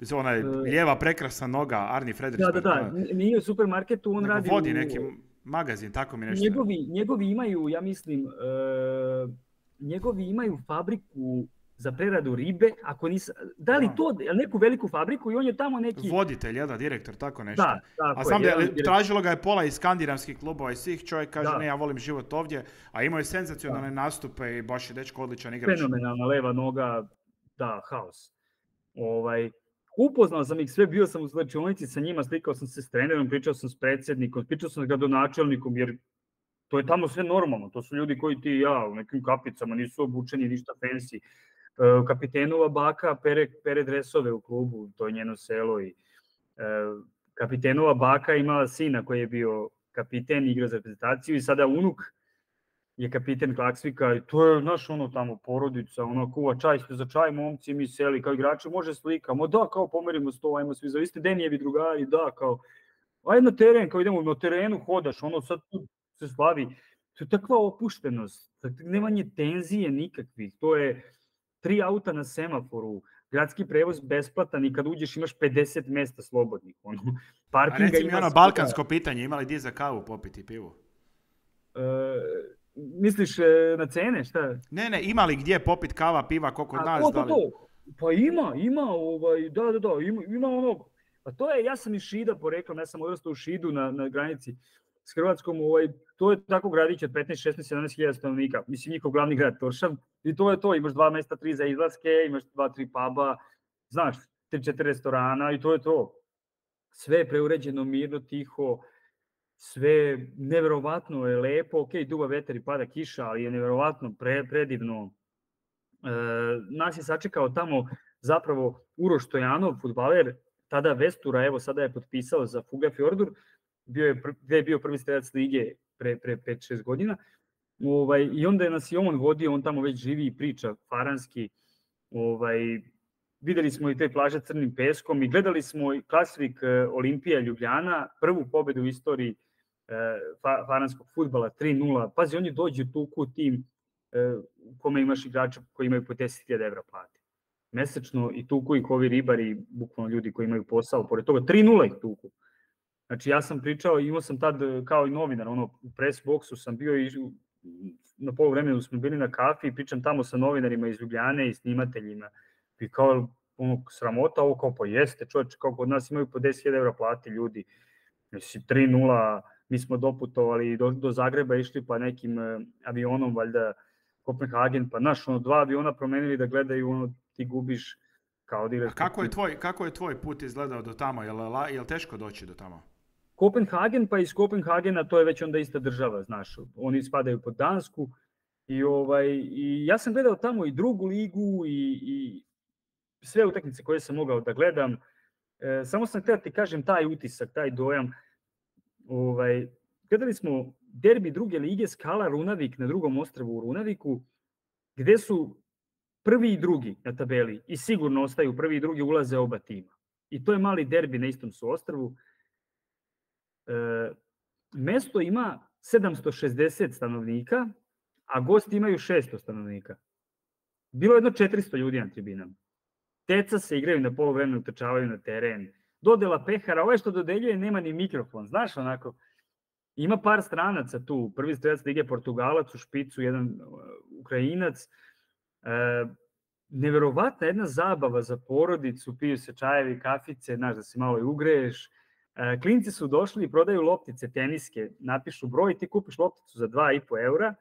Mislim, ona je E, lijeva prekrasna noga, Arni Da, Frederiksberg. da, da. N- Nije u supermarketu, on radi vodi u... neki magazin, tako mi nešto. Njegovi, njegovi imaju, ja mislim, e, njegovi imaju fabriku za preradu ribe, ako nis, da li to, neku veliku fabriku i on je tamo neki... Voditelj, da, direktor, tako nešto. Da, tako a sam je, tražilo ga je pola iz skandinavskih klubova i svih, čovjek kaže ne, ja volim život ovdje, a imao je senzacionalne nastupe i baš je dečko odličan igrač. Fenomenalna leva noga, da, haos. Ovaj, upoznao sam ih sve, bio sam u slačionici sa njima, slikao sam se s trenerom, pričao sam s predsjednikom, pričao sam s gradonačelnikom, jer to je tamo sve normalno, to su ljudi koji ti i ja u nekim kapicama nisu obučeni ništa fancy. E, kapitenova baka pere, pere dresove u klubu, to je njeno selo i e, kapitenova baka imala sina koji je bio kapiten igra za reprezentaciju i sada unuk je kapiten Klaksvika i to je, naš ono tamo porodica, ono kuva čaj, ste za čaj, momci, mi seli, kao igrači, može slika, mo da, kao pomerimo sto, ajmo svi za, vi ste Denijevi drugari, da, kao, ajde na teren, kao idemo na terenu, hodaš, ono sad tu se slavi, to je takva opuštenost, nemanje tenzije nikakvih, to je tri auta na semaforu, gradski prevoz besplatan i kad uđeš imaš 50 mesta slobodnih, ono, parkinga A recimo ono balkansko pitanje, imali gdje za kavu popiti pivu? E, misliš e, na cene, šta? Ne, ne, imali gdje popit kava, piva, koliko od nas? Da li... to? Pa ima, ima, ovaj, da, da, da, ima, ima ono, pa to je, ja sam iz Šida poreklom, ja sam odrastao u Šidu na, na granici s Hrvatskom, ovaj, to je tako gradić od 15, 16, 17 hiljada stanovnika, mislim njihov glavni grad Toršav, i to je to, imaš dva mesta, tri za izlaske, imaš dva, tri puba, znaš, tri, četiri restorana i to je to. Sve je preuređeno, mirno, tiho, sve neverovatno je lepo, ok, duva veter i pada kiša, ali je neverovatno pre, predivno. E, nas je sačekao tamo zapravo Uroš Stojanov, futbaler, tada Vestura, evo sada je potpisao za Fuga Fjordur, bio je, gde je bio prvi strelac lige pre, pre 5-6 godina. Ovaj, I onda je nas i on vodio, on tamo već živi i priča faranski. Ovaj, videli smo i te plaže crnim peskom i gledali smo i klasvik e, Olimpija Ljubljana, prvu pobedu u istoriji e, faranskog futbala 3-0. Pazi, oni dođu tuku tim e, u kome imaš igrača koji imaju po 10.000 evra plati. Mesečno i tuku i kovi ribari, bukvalno ljudi koji imaju posao, pored toga 3-0 ih tuku. Znači ja sam pričao, imao sam tad kao i novinar, ono, u press boxu sam bio i na polu vremenu smo bili na kafi i pričam tamo sa novinarima iz Ljubljane i snimateljima. I kao, ono, sramota, ovo kao, pa jeste, čovječ, kao kod nas imaju po 10.000 evra plati ljudi. Mislim, 3-0, mi smo doputovali do, do Zagreba, išli pa nekim uh, avionom, valjda, Kopenhagen, pa naš, ono, dva aviona promenili da gledaju, ono, ti gubiš kao igraš. A kako je, tvoj, kako je tvoj put izgledao do tamo? Je li, je li teško doći do tamo? Kopenhagen, pa iz Kopenhagena to je već onda ista država, znaš, oni spadaju pod Dansku i, ovaj, i ja sam gledao tamo i drugu ligu i, i sve utakmice koje sam mogao da gledam, e, samo sam htio da ti kažem taj utisak, taj dojam, ovaj, gledali smo derbi druge lige Skala Runavik na drugom ostrvu u Runaviku, gde su prvi i drugi na tabeli i sigurno ostaju prvi i drugi ulaze oba tima. I to je mali derbi na istom su ostrvu. E, mesto ima 760 stanovnika, a gosti imaju 600 stanovnika. Bilo je jedno 400 ljudi na tribinama. Teca se igraju na polovremenu, trčavaju na teren. Dodela pehara, ovaj što dodeljuje nema ni mikrofon, znaš onako. Ima par stranaca tu, prvi strelac lige Portugalac u špicu, jedan uh, Ukrajinac. E, neverovatna jedna zabava za porodicu, piju se čajevi, kafice, znaš, da se malo i ugreješ, E, klinci su došli i prodaju loptice teniske, napišu broj, ti kupiš lopticu za 2,5 eura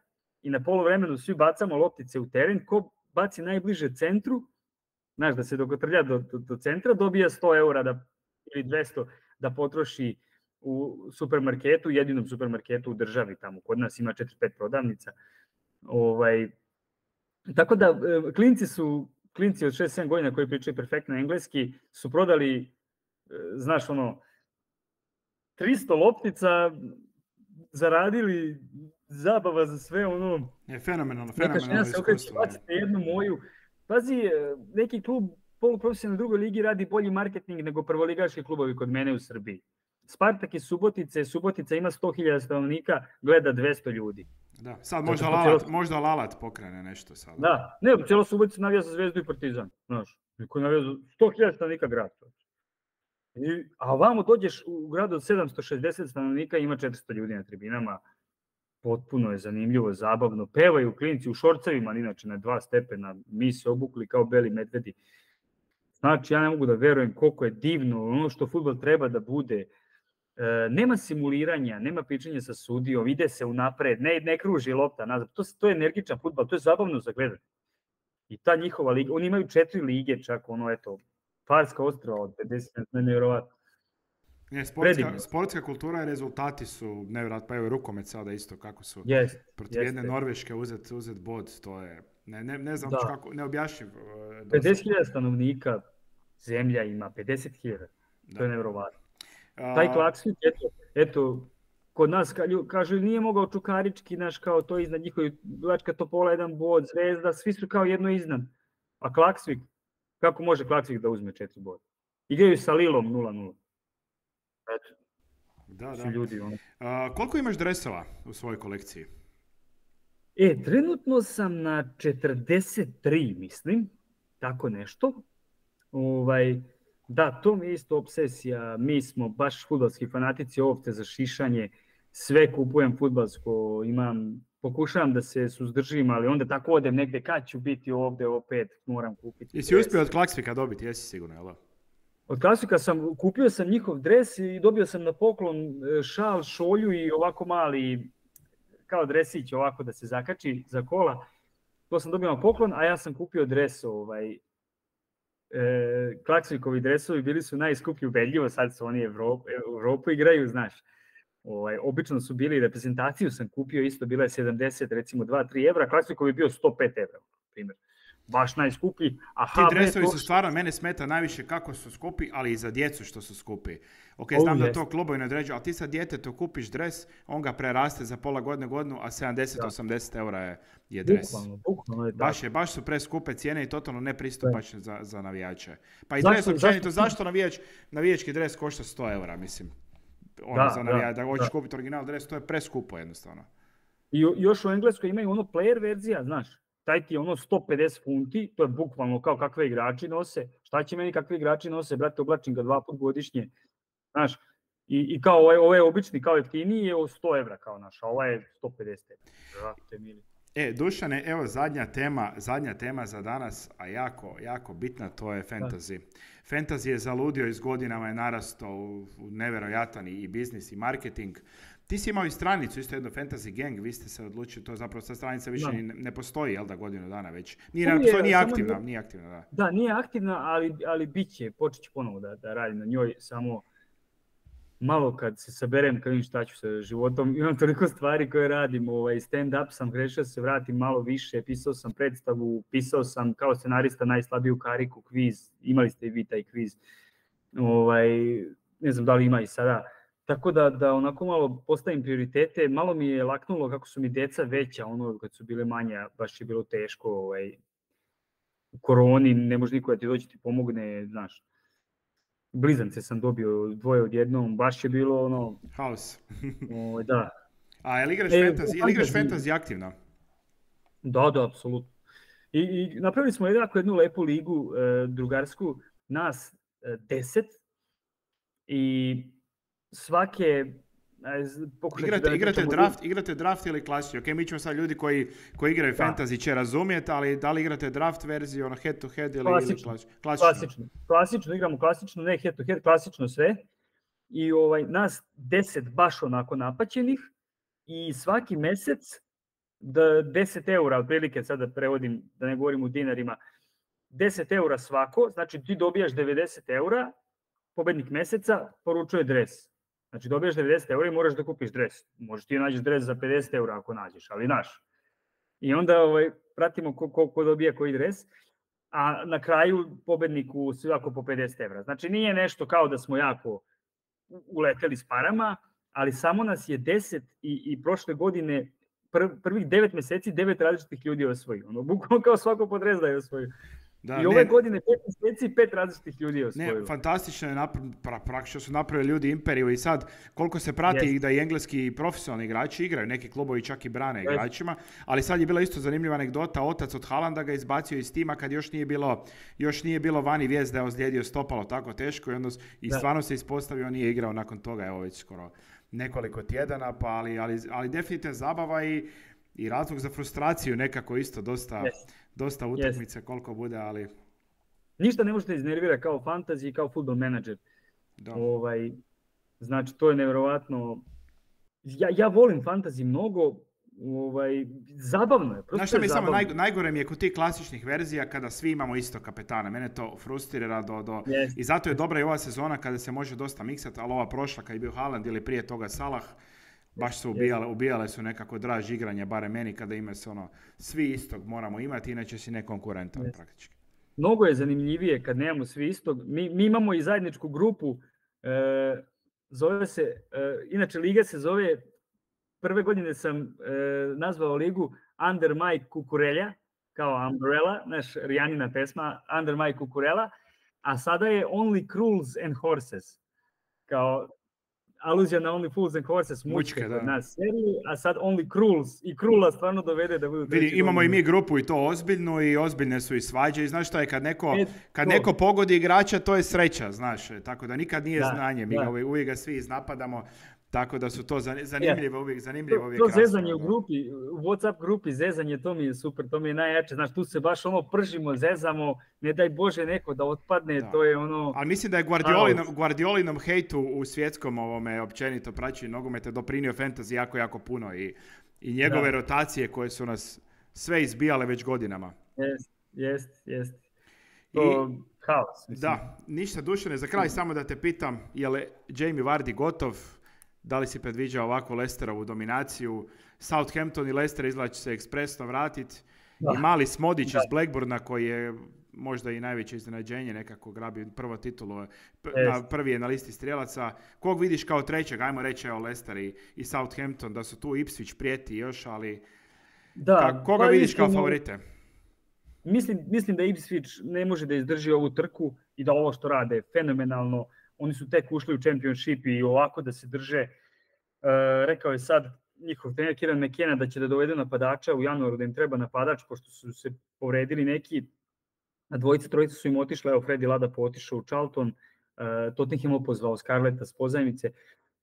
i na polovremenu svi bacamo loptice u teren, ko baci najbliže centru, znaš, da se dokotrlja do, do, do centra, dobija 100 eura da, ili 200 da potroši u supermarketu, jedinom supermarketu u državi tamo, kod nas ima 4-5 prodavnica. Ovaj, tako da, e, klinci su, klinci od 6-7 godina koji pričaju perfektno engleski, su prodali, e, znaš, ono, 300 loptica, zaradili zabava za sve ono... Je fenomenalno, fenomenalno se okreće, bacite jednu moju. Pazi, e, neki klub poluprofesionalne drugoj ligi radi bolji marketing nego prvoligaški klubovi kod mene u Srbiji. Spartak iz Subotice, Subotica ima 100.000 stanovnika, gleda 200 ljudi. Da, sad možda, Lalat, cijelo... možda Lalat pokrene nešto sad. Da, ne, cijelo Subotica navija za Zvezdu i Partizan, znaš. Niko navija za 100.000 stanovnika grad. I, a ovamo dođeš u gradu od 760 stanovnika ima 400 ljudi na tribinama. potpuno je zanimljivo, zabavno. Pevaju klinci u šorcevima, inače na dva stepena, mi se obukli kao beli medvedi. Znači, ja ne mogu da verujem koliko je divno, ono što futbol treba da bude. E, nema simuliranja, nema pričanja sa sudijom, ide se unapred, ne, ne kruži lopta nazad. To, to je energičan futbol, to je zabavno za gledanje. I ta njihova liga, oni imaju četiri lige čak, ono, eto, Farska ostrava od 50, ne, nevjerovatno. Ne, sportska, sportska kultura i rezultati su nevjerojatno, pa evo rukomet sada isto kako su yes, protiv jedne Norveške uzet, uzet bod, to je, ne, ne, ne znam da. kako, neobjašnjiv. 50.000 stanovnika zemlja ima, 50.000, to je nevjerovatno. Taj Klaksvik, eto, eto, kod nas kažu nije mogao Čukarički, naš kao to iznad njihovi, Vlačka Topola jedan bod, Zvezda, svi su kao jedno iznad. A Klaksvik, kako može Klaksvik da uzme četiri boda? Igraju sa Lilom 0-0. Eto. Da, da. Ljudi, ono. A, koliko imaš dresova u svojoj kolekciji? E, trenutno sam na 43, mislim, tako nešto. Ovaj, da, to mi je isto obsesija. Mi smo baš futbalski fanatici ovde za šišanje. Sve kupujem futbalsko, imam, pokušavam da se suzdržim, ali onda tako odem negde, kad ću biti ovde opet, moram kupiti. Jesi uspio od Klaksvika dobiti, jesi sigurno, jel? Da? Od Klaksvika sam, kupio sam njihov dres i dobio sam na poklon e, šal, šolju i ovako mali, kao dresić ovako da se zakači za kola. To sam dobio na poklon, a ja sam kupio dres ovaj, e, Klaksvikovi dresovi bili su najskuplji ubedljivo, sad su oni Evropu, Evropu igraju, znaš. Ovaj, obično su bili, reprezentaciju sam kupio, isto bila je 70, recimo 2-3 evra, Klaksvikovi je bio 105 evra, primjer. Baš najskuplji. A Ti dresovi to... su stvarno, mene smeta najviše kako su skupi, ali i za djecu što su skupi. Ok, oh, znam yes. da to klubovi ne određuju, ali ti sad djetetu kupiš dres, on ga preraste za pola godine godinu, a 70-80 da. eura je, je dres. Bukvalno, bukvalno je baš, je, baš su preskupe cijene i totalno nepristupačne za, za navijače. Pa i zašto, dres općenito, zašto, zašto navijač, navijački dres košta 100 eura, mislim. Ono da, za navijač, da, da hoćeš da. kupiti original dres, to je preskupo jednostavno. I još u Engleskoj imaju ono player verzija, znaš, taj ti je ono 150 funti, to je bukvalno kao kakve igrači nose, šta će meni kakve igrači nose, brate, oblačim ga dva put godišnje, znaš, i, i kao ovaj, ovaj obični, kao jeftiniji je 100 evra kao naš, a ovaj je 150 evra, brate mili. E, Dušane, evo zadnja tema, zadnja tema za danas, a jako, jako bitna, to je fantasy. Da. Fantasy je zaludio iz godinama, je narastao u, u neverojatan i biznis i marketing. Ti si imao i stranicu, isto jedno Fantasy Gang, vi ste se odlučili, to zapravo sa stranica više da. ne postoji, jel da, godinu dana već. Nije, nije, to nije aktivna, nije aktivna, da. Da, nije aktivna, ali, ali bit će, počet ću ponovo da, da radim na njoj, samo malo kad se saberem, kad vidim šta ću sa životom, imam toliko stvari koje radim, ovaj, stand-up sam, grešio se vratim malo više, pisao sam predstavu, pisao sam kao scenarista najslabiju kariku, kviz, imali ste i vi taj kviz, ovaj, ne znam da li ima i sada, Tako da, da onako malo postavim prioritete, malo mi je laknulo kako su mi deca veća, ono kad su bile manja, baš je bilo teško, ovaj, u koroni ne može niko da ti dođe ti pomogne, znaš. Blizance sam dobio dvoje odjednom, baš je bilo ono... Haos. ovaj, da. A je li igraš e, fantasy, je li igraš fantasy aktivno? Da, da, apsolutno. I, I napravili smo jednako jednu lepu ligu e, drugarsku, nas e, deset, i svake igrate, da igrate, draft, igrate draft ili klasični. Ok, mi ćemo sad ljudi koji, koji igraju da. fantasy će razumjeti, ali da li igrate draft verziju, ono head to head ili klasično, ili klasično? Klasično. Klasično, igramo klasično, ne head to head, klasično sve. I ovaj, nas deset baš onako napaćenih i svaki mesec da 10 eura, otprilike sad da prevodim, da ne govorim u dinarima, 10 eura svako, znači ti dobijaš 90 eura, pobednik meseca poručuje dres Znači dobiješ 90 eura i moraš da kupiš dres. Možeš ti nađeš dres za 50 eura ako nađeš, ali naš. I onda ovaj, pratimo ko, ko, ko dobija koji dres, a na kraju pobedniku svako po 50 evra. Znači nije nešto kao da smo jako uleteli s parama, ali samo nas je 10 i, i prošle godine pr, prvih 9 meseci 9 različitih ljudi osvojio. Ono, bukvalno kao svako podrez da je osvojio. Da, I ove ne, godine pet meseci pet različitih ljudi je osvojilo. Ne, fantastično je napra- pra, praktično su napravili ljudi imperiju i sad koliko se prati yes. da i engleski profesionalni igrači igraju, neki klubovi čak i brane yes. igračima, ali sad je bila isto zanimljiva anegdota, otac od Halanda ga izbacio iz tima kad još nije bilo, još nije bilo vani vijest da je ozlijedio stopalo tako teško i, onda, i da. stvarno se ispostavio, nije igrao nakon toga, evo već skoro nekoliko tjedana, pa ali, ali, ali definitivno zabava i, i razlog za frustraciju nekako isto dosta, dosta utakmice koliko bude, ali... Ništa ne možete iznervira kao fantasy i kao football menadžer. Ovaj, znači, to je nevjerovatno. Ja, ja volim fantasy mnogo, ovaj, zabavno je. Znaš što mi samo naj, najgore mi je kod tih klasičnih verzija kada svi imamo isto kapetana. Mene to frustrira do... do... I zato je dobra i ova sezona kada se može dosta miksati, ali ova prošla kad je bio Haaland ili prije toga Salah, baš su ubijale, ubijale su nekako draž igranje, barem meni kada ima se ono, svi istog moramo imati, inače si nekonkurentan yes. praktički. Mnogo je zanimljivije kad nemamo svi istog. Mi, mi imamo i zajedničku grupu, e, zove se, e, inače liga se zove prve godine sam e, nazvao ligu Under My Kukurelja, kao Umbrella, naš Rijanina pesma Under My Kukurela, a sada je Only Cruels and Horses, kao aluzija na Only Fools and Horses, mučke kod nas seriju, a sad Only Cruels. I Krula stvarno dovede da budu Vidi, imamo i mi grupu i to ozbiljnu i ozbiljne su i svađe. I znaš šta je kad neko, e, kad neko pogodi igrača to je sreća, znaš, tako da nikad nije da, znanje, mi da. ga uvijek ga svi iznapadamo, tako da su to zanimljive uvijek, zanimljive uvijek. To, to zezanje u grupi, u Whatsapp grupi zezanje, to mi je super, to mi je najjače. Znaš, tu se baš ono pržimo, zezamo, ne daj Bože neko da otpadne, da. to je ono... Ali mislim da je Guardiolinom, Guardiolinom hejtu u svjetskom ovome općenito praćenju nogometa doprinio fantasy jako, jako puno i, i njegove da. rotacije koje su nas sve izbijale već godinama. Jest, jest, jest. To, I, haos, mislim. Da, ništa dušene. Za kraj samo da te pitam, je li Jamie Vardy gotov? Da li si predviđao ovakvu Lesterovu dominaciju. Southampton i Leicester izgleda će se ekspresno vratiti. I mali Smodić iz Blackburna koji je možda i najveće iznenađenje nekako grabi prvo titulu, na, prvi je na listi strijelaca. Kog vidiš kao trećeg, ajmo reći evo Leicester i, i Southampton, da su tu Ipswich prijeti još, ali da, koga pa vidiš kao favorite? Mislim, mislim da Ipswich ne može da izdrži ovu trku i da ovo što rade fenomenalno oni su tek ušli u championship i ovako da se drže, e, rekao je sad njihov trener Kieran McKenna da će da dovede napadača u januaru, da im treba napadač, pošto su se povredili neki, a dvojica, trojica su im otišle, evo Freddy Lada potišao u Charlton, uh, Tottenham opozvao Scarletta s pozajmice,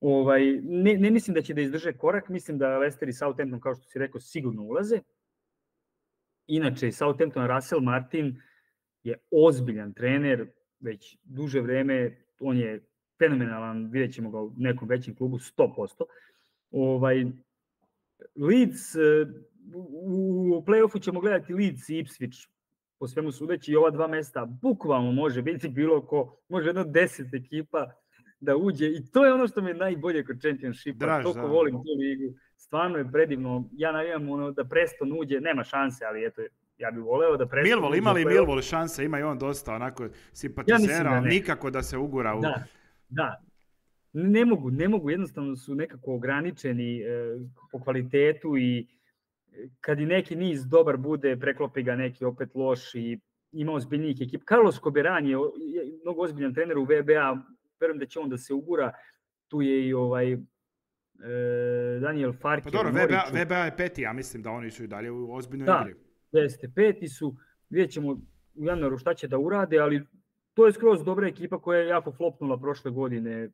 ovaj, ne, ne mislim da će da izdrže korak, mislim da Leicester i Southampton, kao što si rekao, sigurno ulaze. Inače, Southampton Russell Martin je ozbiljan trener, već duže vreme on je fenomenalan, vidjet ćemo ga u nekom većem klubu, 100%. Ovaj, Leeds, e, u, u play-offu ćemo gledati Leeds i Ipswich, po svemu sudeći, i ova dva mesta bukvalno može biti bilo ko, može jedno deset ekipa da uđe i to je ono što mi je najbolje kod Championshipa, Draž, toliko da. volim tu ligu, stvarno je predivno, ja navijam ono da Preston uđe, nema šanse, ali eto, ja bih voleo da Preston... Milvol, ima li Milvol šanse? Ima i on dosta onako simpatizera, ja da nikako da se ugura u... Da, da. Ne mogu, ne mogu, jednostavno su nekako ograničeni e, po kvalitetu i e, kad i neki niz dobar bude, preklopi ga neki opet loš i ima ozbiljnijih ekip. Carlos Coberan je, je mnogo ozbiljan trener u VBA, verujem da će on da se ugura, tu je i ovaj e, Daniel Farke. Pa dobro, VBA, VBA je peti, ja mislim da oni su i dalje u ozbiljnoj da, igri. Jeste, peti su, vidjet ćemo u januaru šta će da urade, ali to je skroz dobra ekipa koja je jako flopnula prošle godine,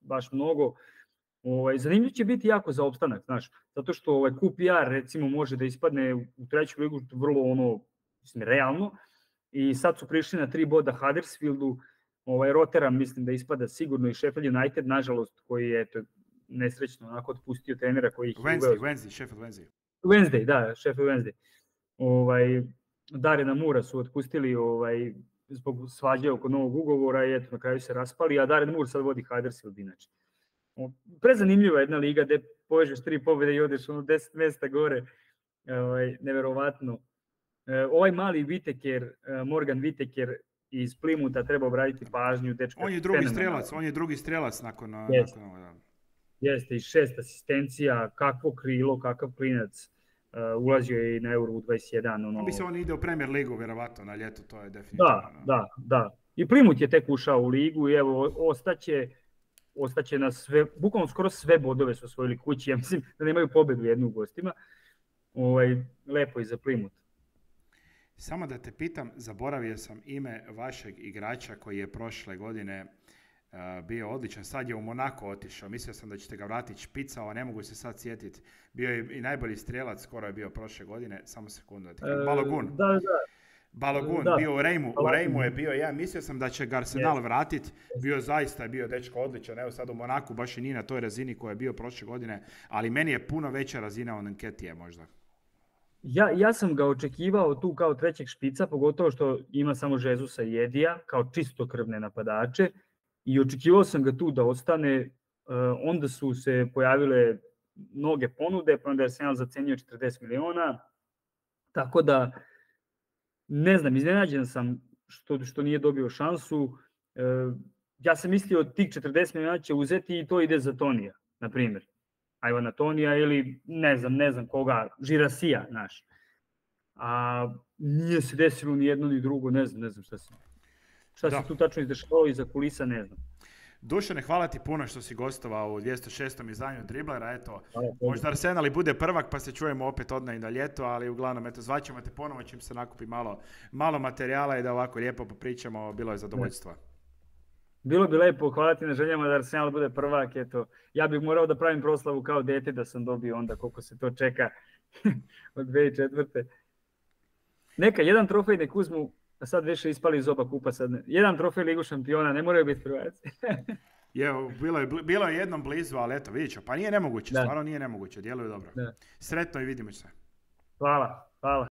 baš mnogo. Ovaj, zanimljivo će biti jako za opstanak, znaš, zato što ovaj QPR recimo može da ispadne u treću ligu vrlo ono, mislim, realno, i sad su prišli na tri boda Huddersfieldu, ovaj Rotterdam mislim da ispada sigurno i Sheffield United, nažalost, koji je eto, nesrećno onako otpustio trenera koji ih Wednesday, Wednesday, Sheffield Wednesday. Wednesday, da, Sheffield Wednesday ovaj, Darena Mura su otpustili ovaj, zbog svađe oko novog ugovora i eto, na kraju se raspali, a Darren Moore sad vodi Huddersfield inače. Prezanimljiva jedna liga gde povežeš tri pobjede i odeš ono 10 mesta gore, ovaj, neverovatno. E, ovaj mali Viteker, e, Morgan Viteker iz Plimuta treba obraditi pažnju. Dečka, on je drugi strelac, on je drugi strelac nakon... Jeste, nakon, da. Jeste i šest asistencija, kakvo krilo, kakav klinac ulazio je i na Euro 21. Ono... Se on ide u Premier ligu, verovatno, na ljeto, to je definitivno. Da, da, da. I Plimut je tek ušao u ligu i evo, ostaće, ostaće na sve, bukvalno skoro sve bodove su osvojili kući, ja mislim da nemaju pobedu jednu u gostima. Ovaj, lepo i za Plimut. Samo da te pitam, zaboravio sam ime vašeg igrača koji je prošle godine bio odličan. Sad je u Monako otišao. Mislio sam da ćete ga vratiti špicao, ne mogu se sad sjetiti. Bio je i najbolji strijelac, skoro je bio prošle godine. Samo sekundu. Balogun. Da, da. Balogun, bio u Rejmu, u Rejmu je bio, ja mislio sam da će ga Arsenal vratiti, bio zaista bio dečko odličan, evo sad u Monaku baš i nije na toj razini koja je bio prošle godine, ali meni je puno veća razina od Anketije možda. Ja, ja sam ga očekivao tu kao trećeg špica, pogotovo što ima samo Žezusa i Edija, kao čistokrvne napadače, i očekivao sam ga tu da ostane, e, onda su se pojavile mnoge ponude, pa onda je Arsenal zacenio 40 miliona, tako da ne znam, iznenađen sam što, što nije dobio šansu. E, ja sam mislio tih 40 miliona će uzeti i to ide za Tonija, na primjer. Ajvana Tonija ili ne znam, ne znam koga, Žirasija, naš. A nije se desilo ni jedno ni drugo, ne znam, ne znam šta se, šta da. se tu tačno izdešavalo iza kulisa, ne znam. Dušane, hvala ti puno što si gostovao u 206. izdanju Driblera. Eto, možda Arsenal i bude prvak pa se čujemo opet odna i na ljeto, ali uglavnom eto, zvaćemo te ponovo čim se nakupi malo, malo materijala i da ovako lijepo popričamo. Bilo je zadovoljstva. Bilo bi lepo, hvala ti na željama da Arsenal bude prvak. Eto, ja bih morao da pravim proslavu kao dete da sam dobio onda koliko se to čeka od 2004. Neka, jedan trofej nek uzmu a sad više ispali iz oba kupa. Sad Jedan trofej Ligu šampiona, ne moraju biti prvaci. je, bilo je, bilo je jednom blizu, ali eto, vidit ću. Pa nije nemoguće, da. stvarno nije nemoguće, djeluje dobro. Da. Sretno i vidimo se. Hvala, hvala.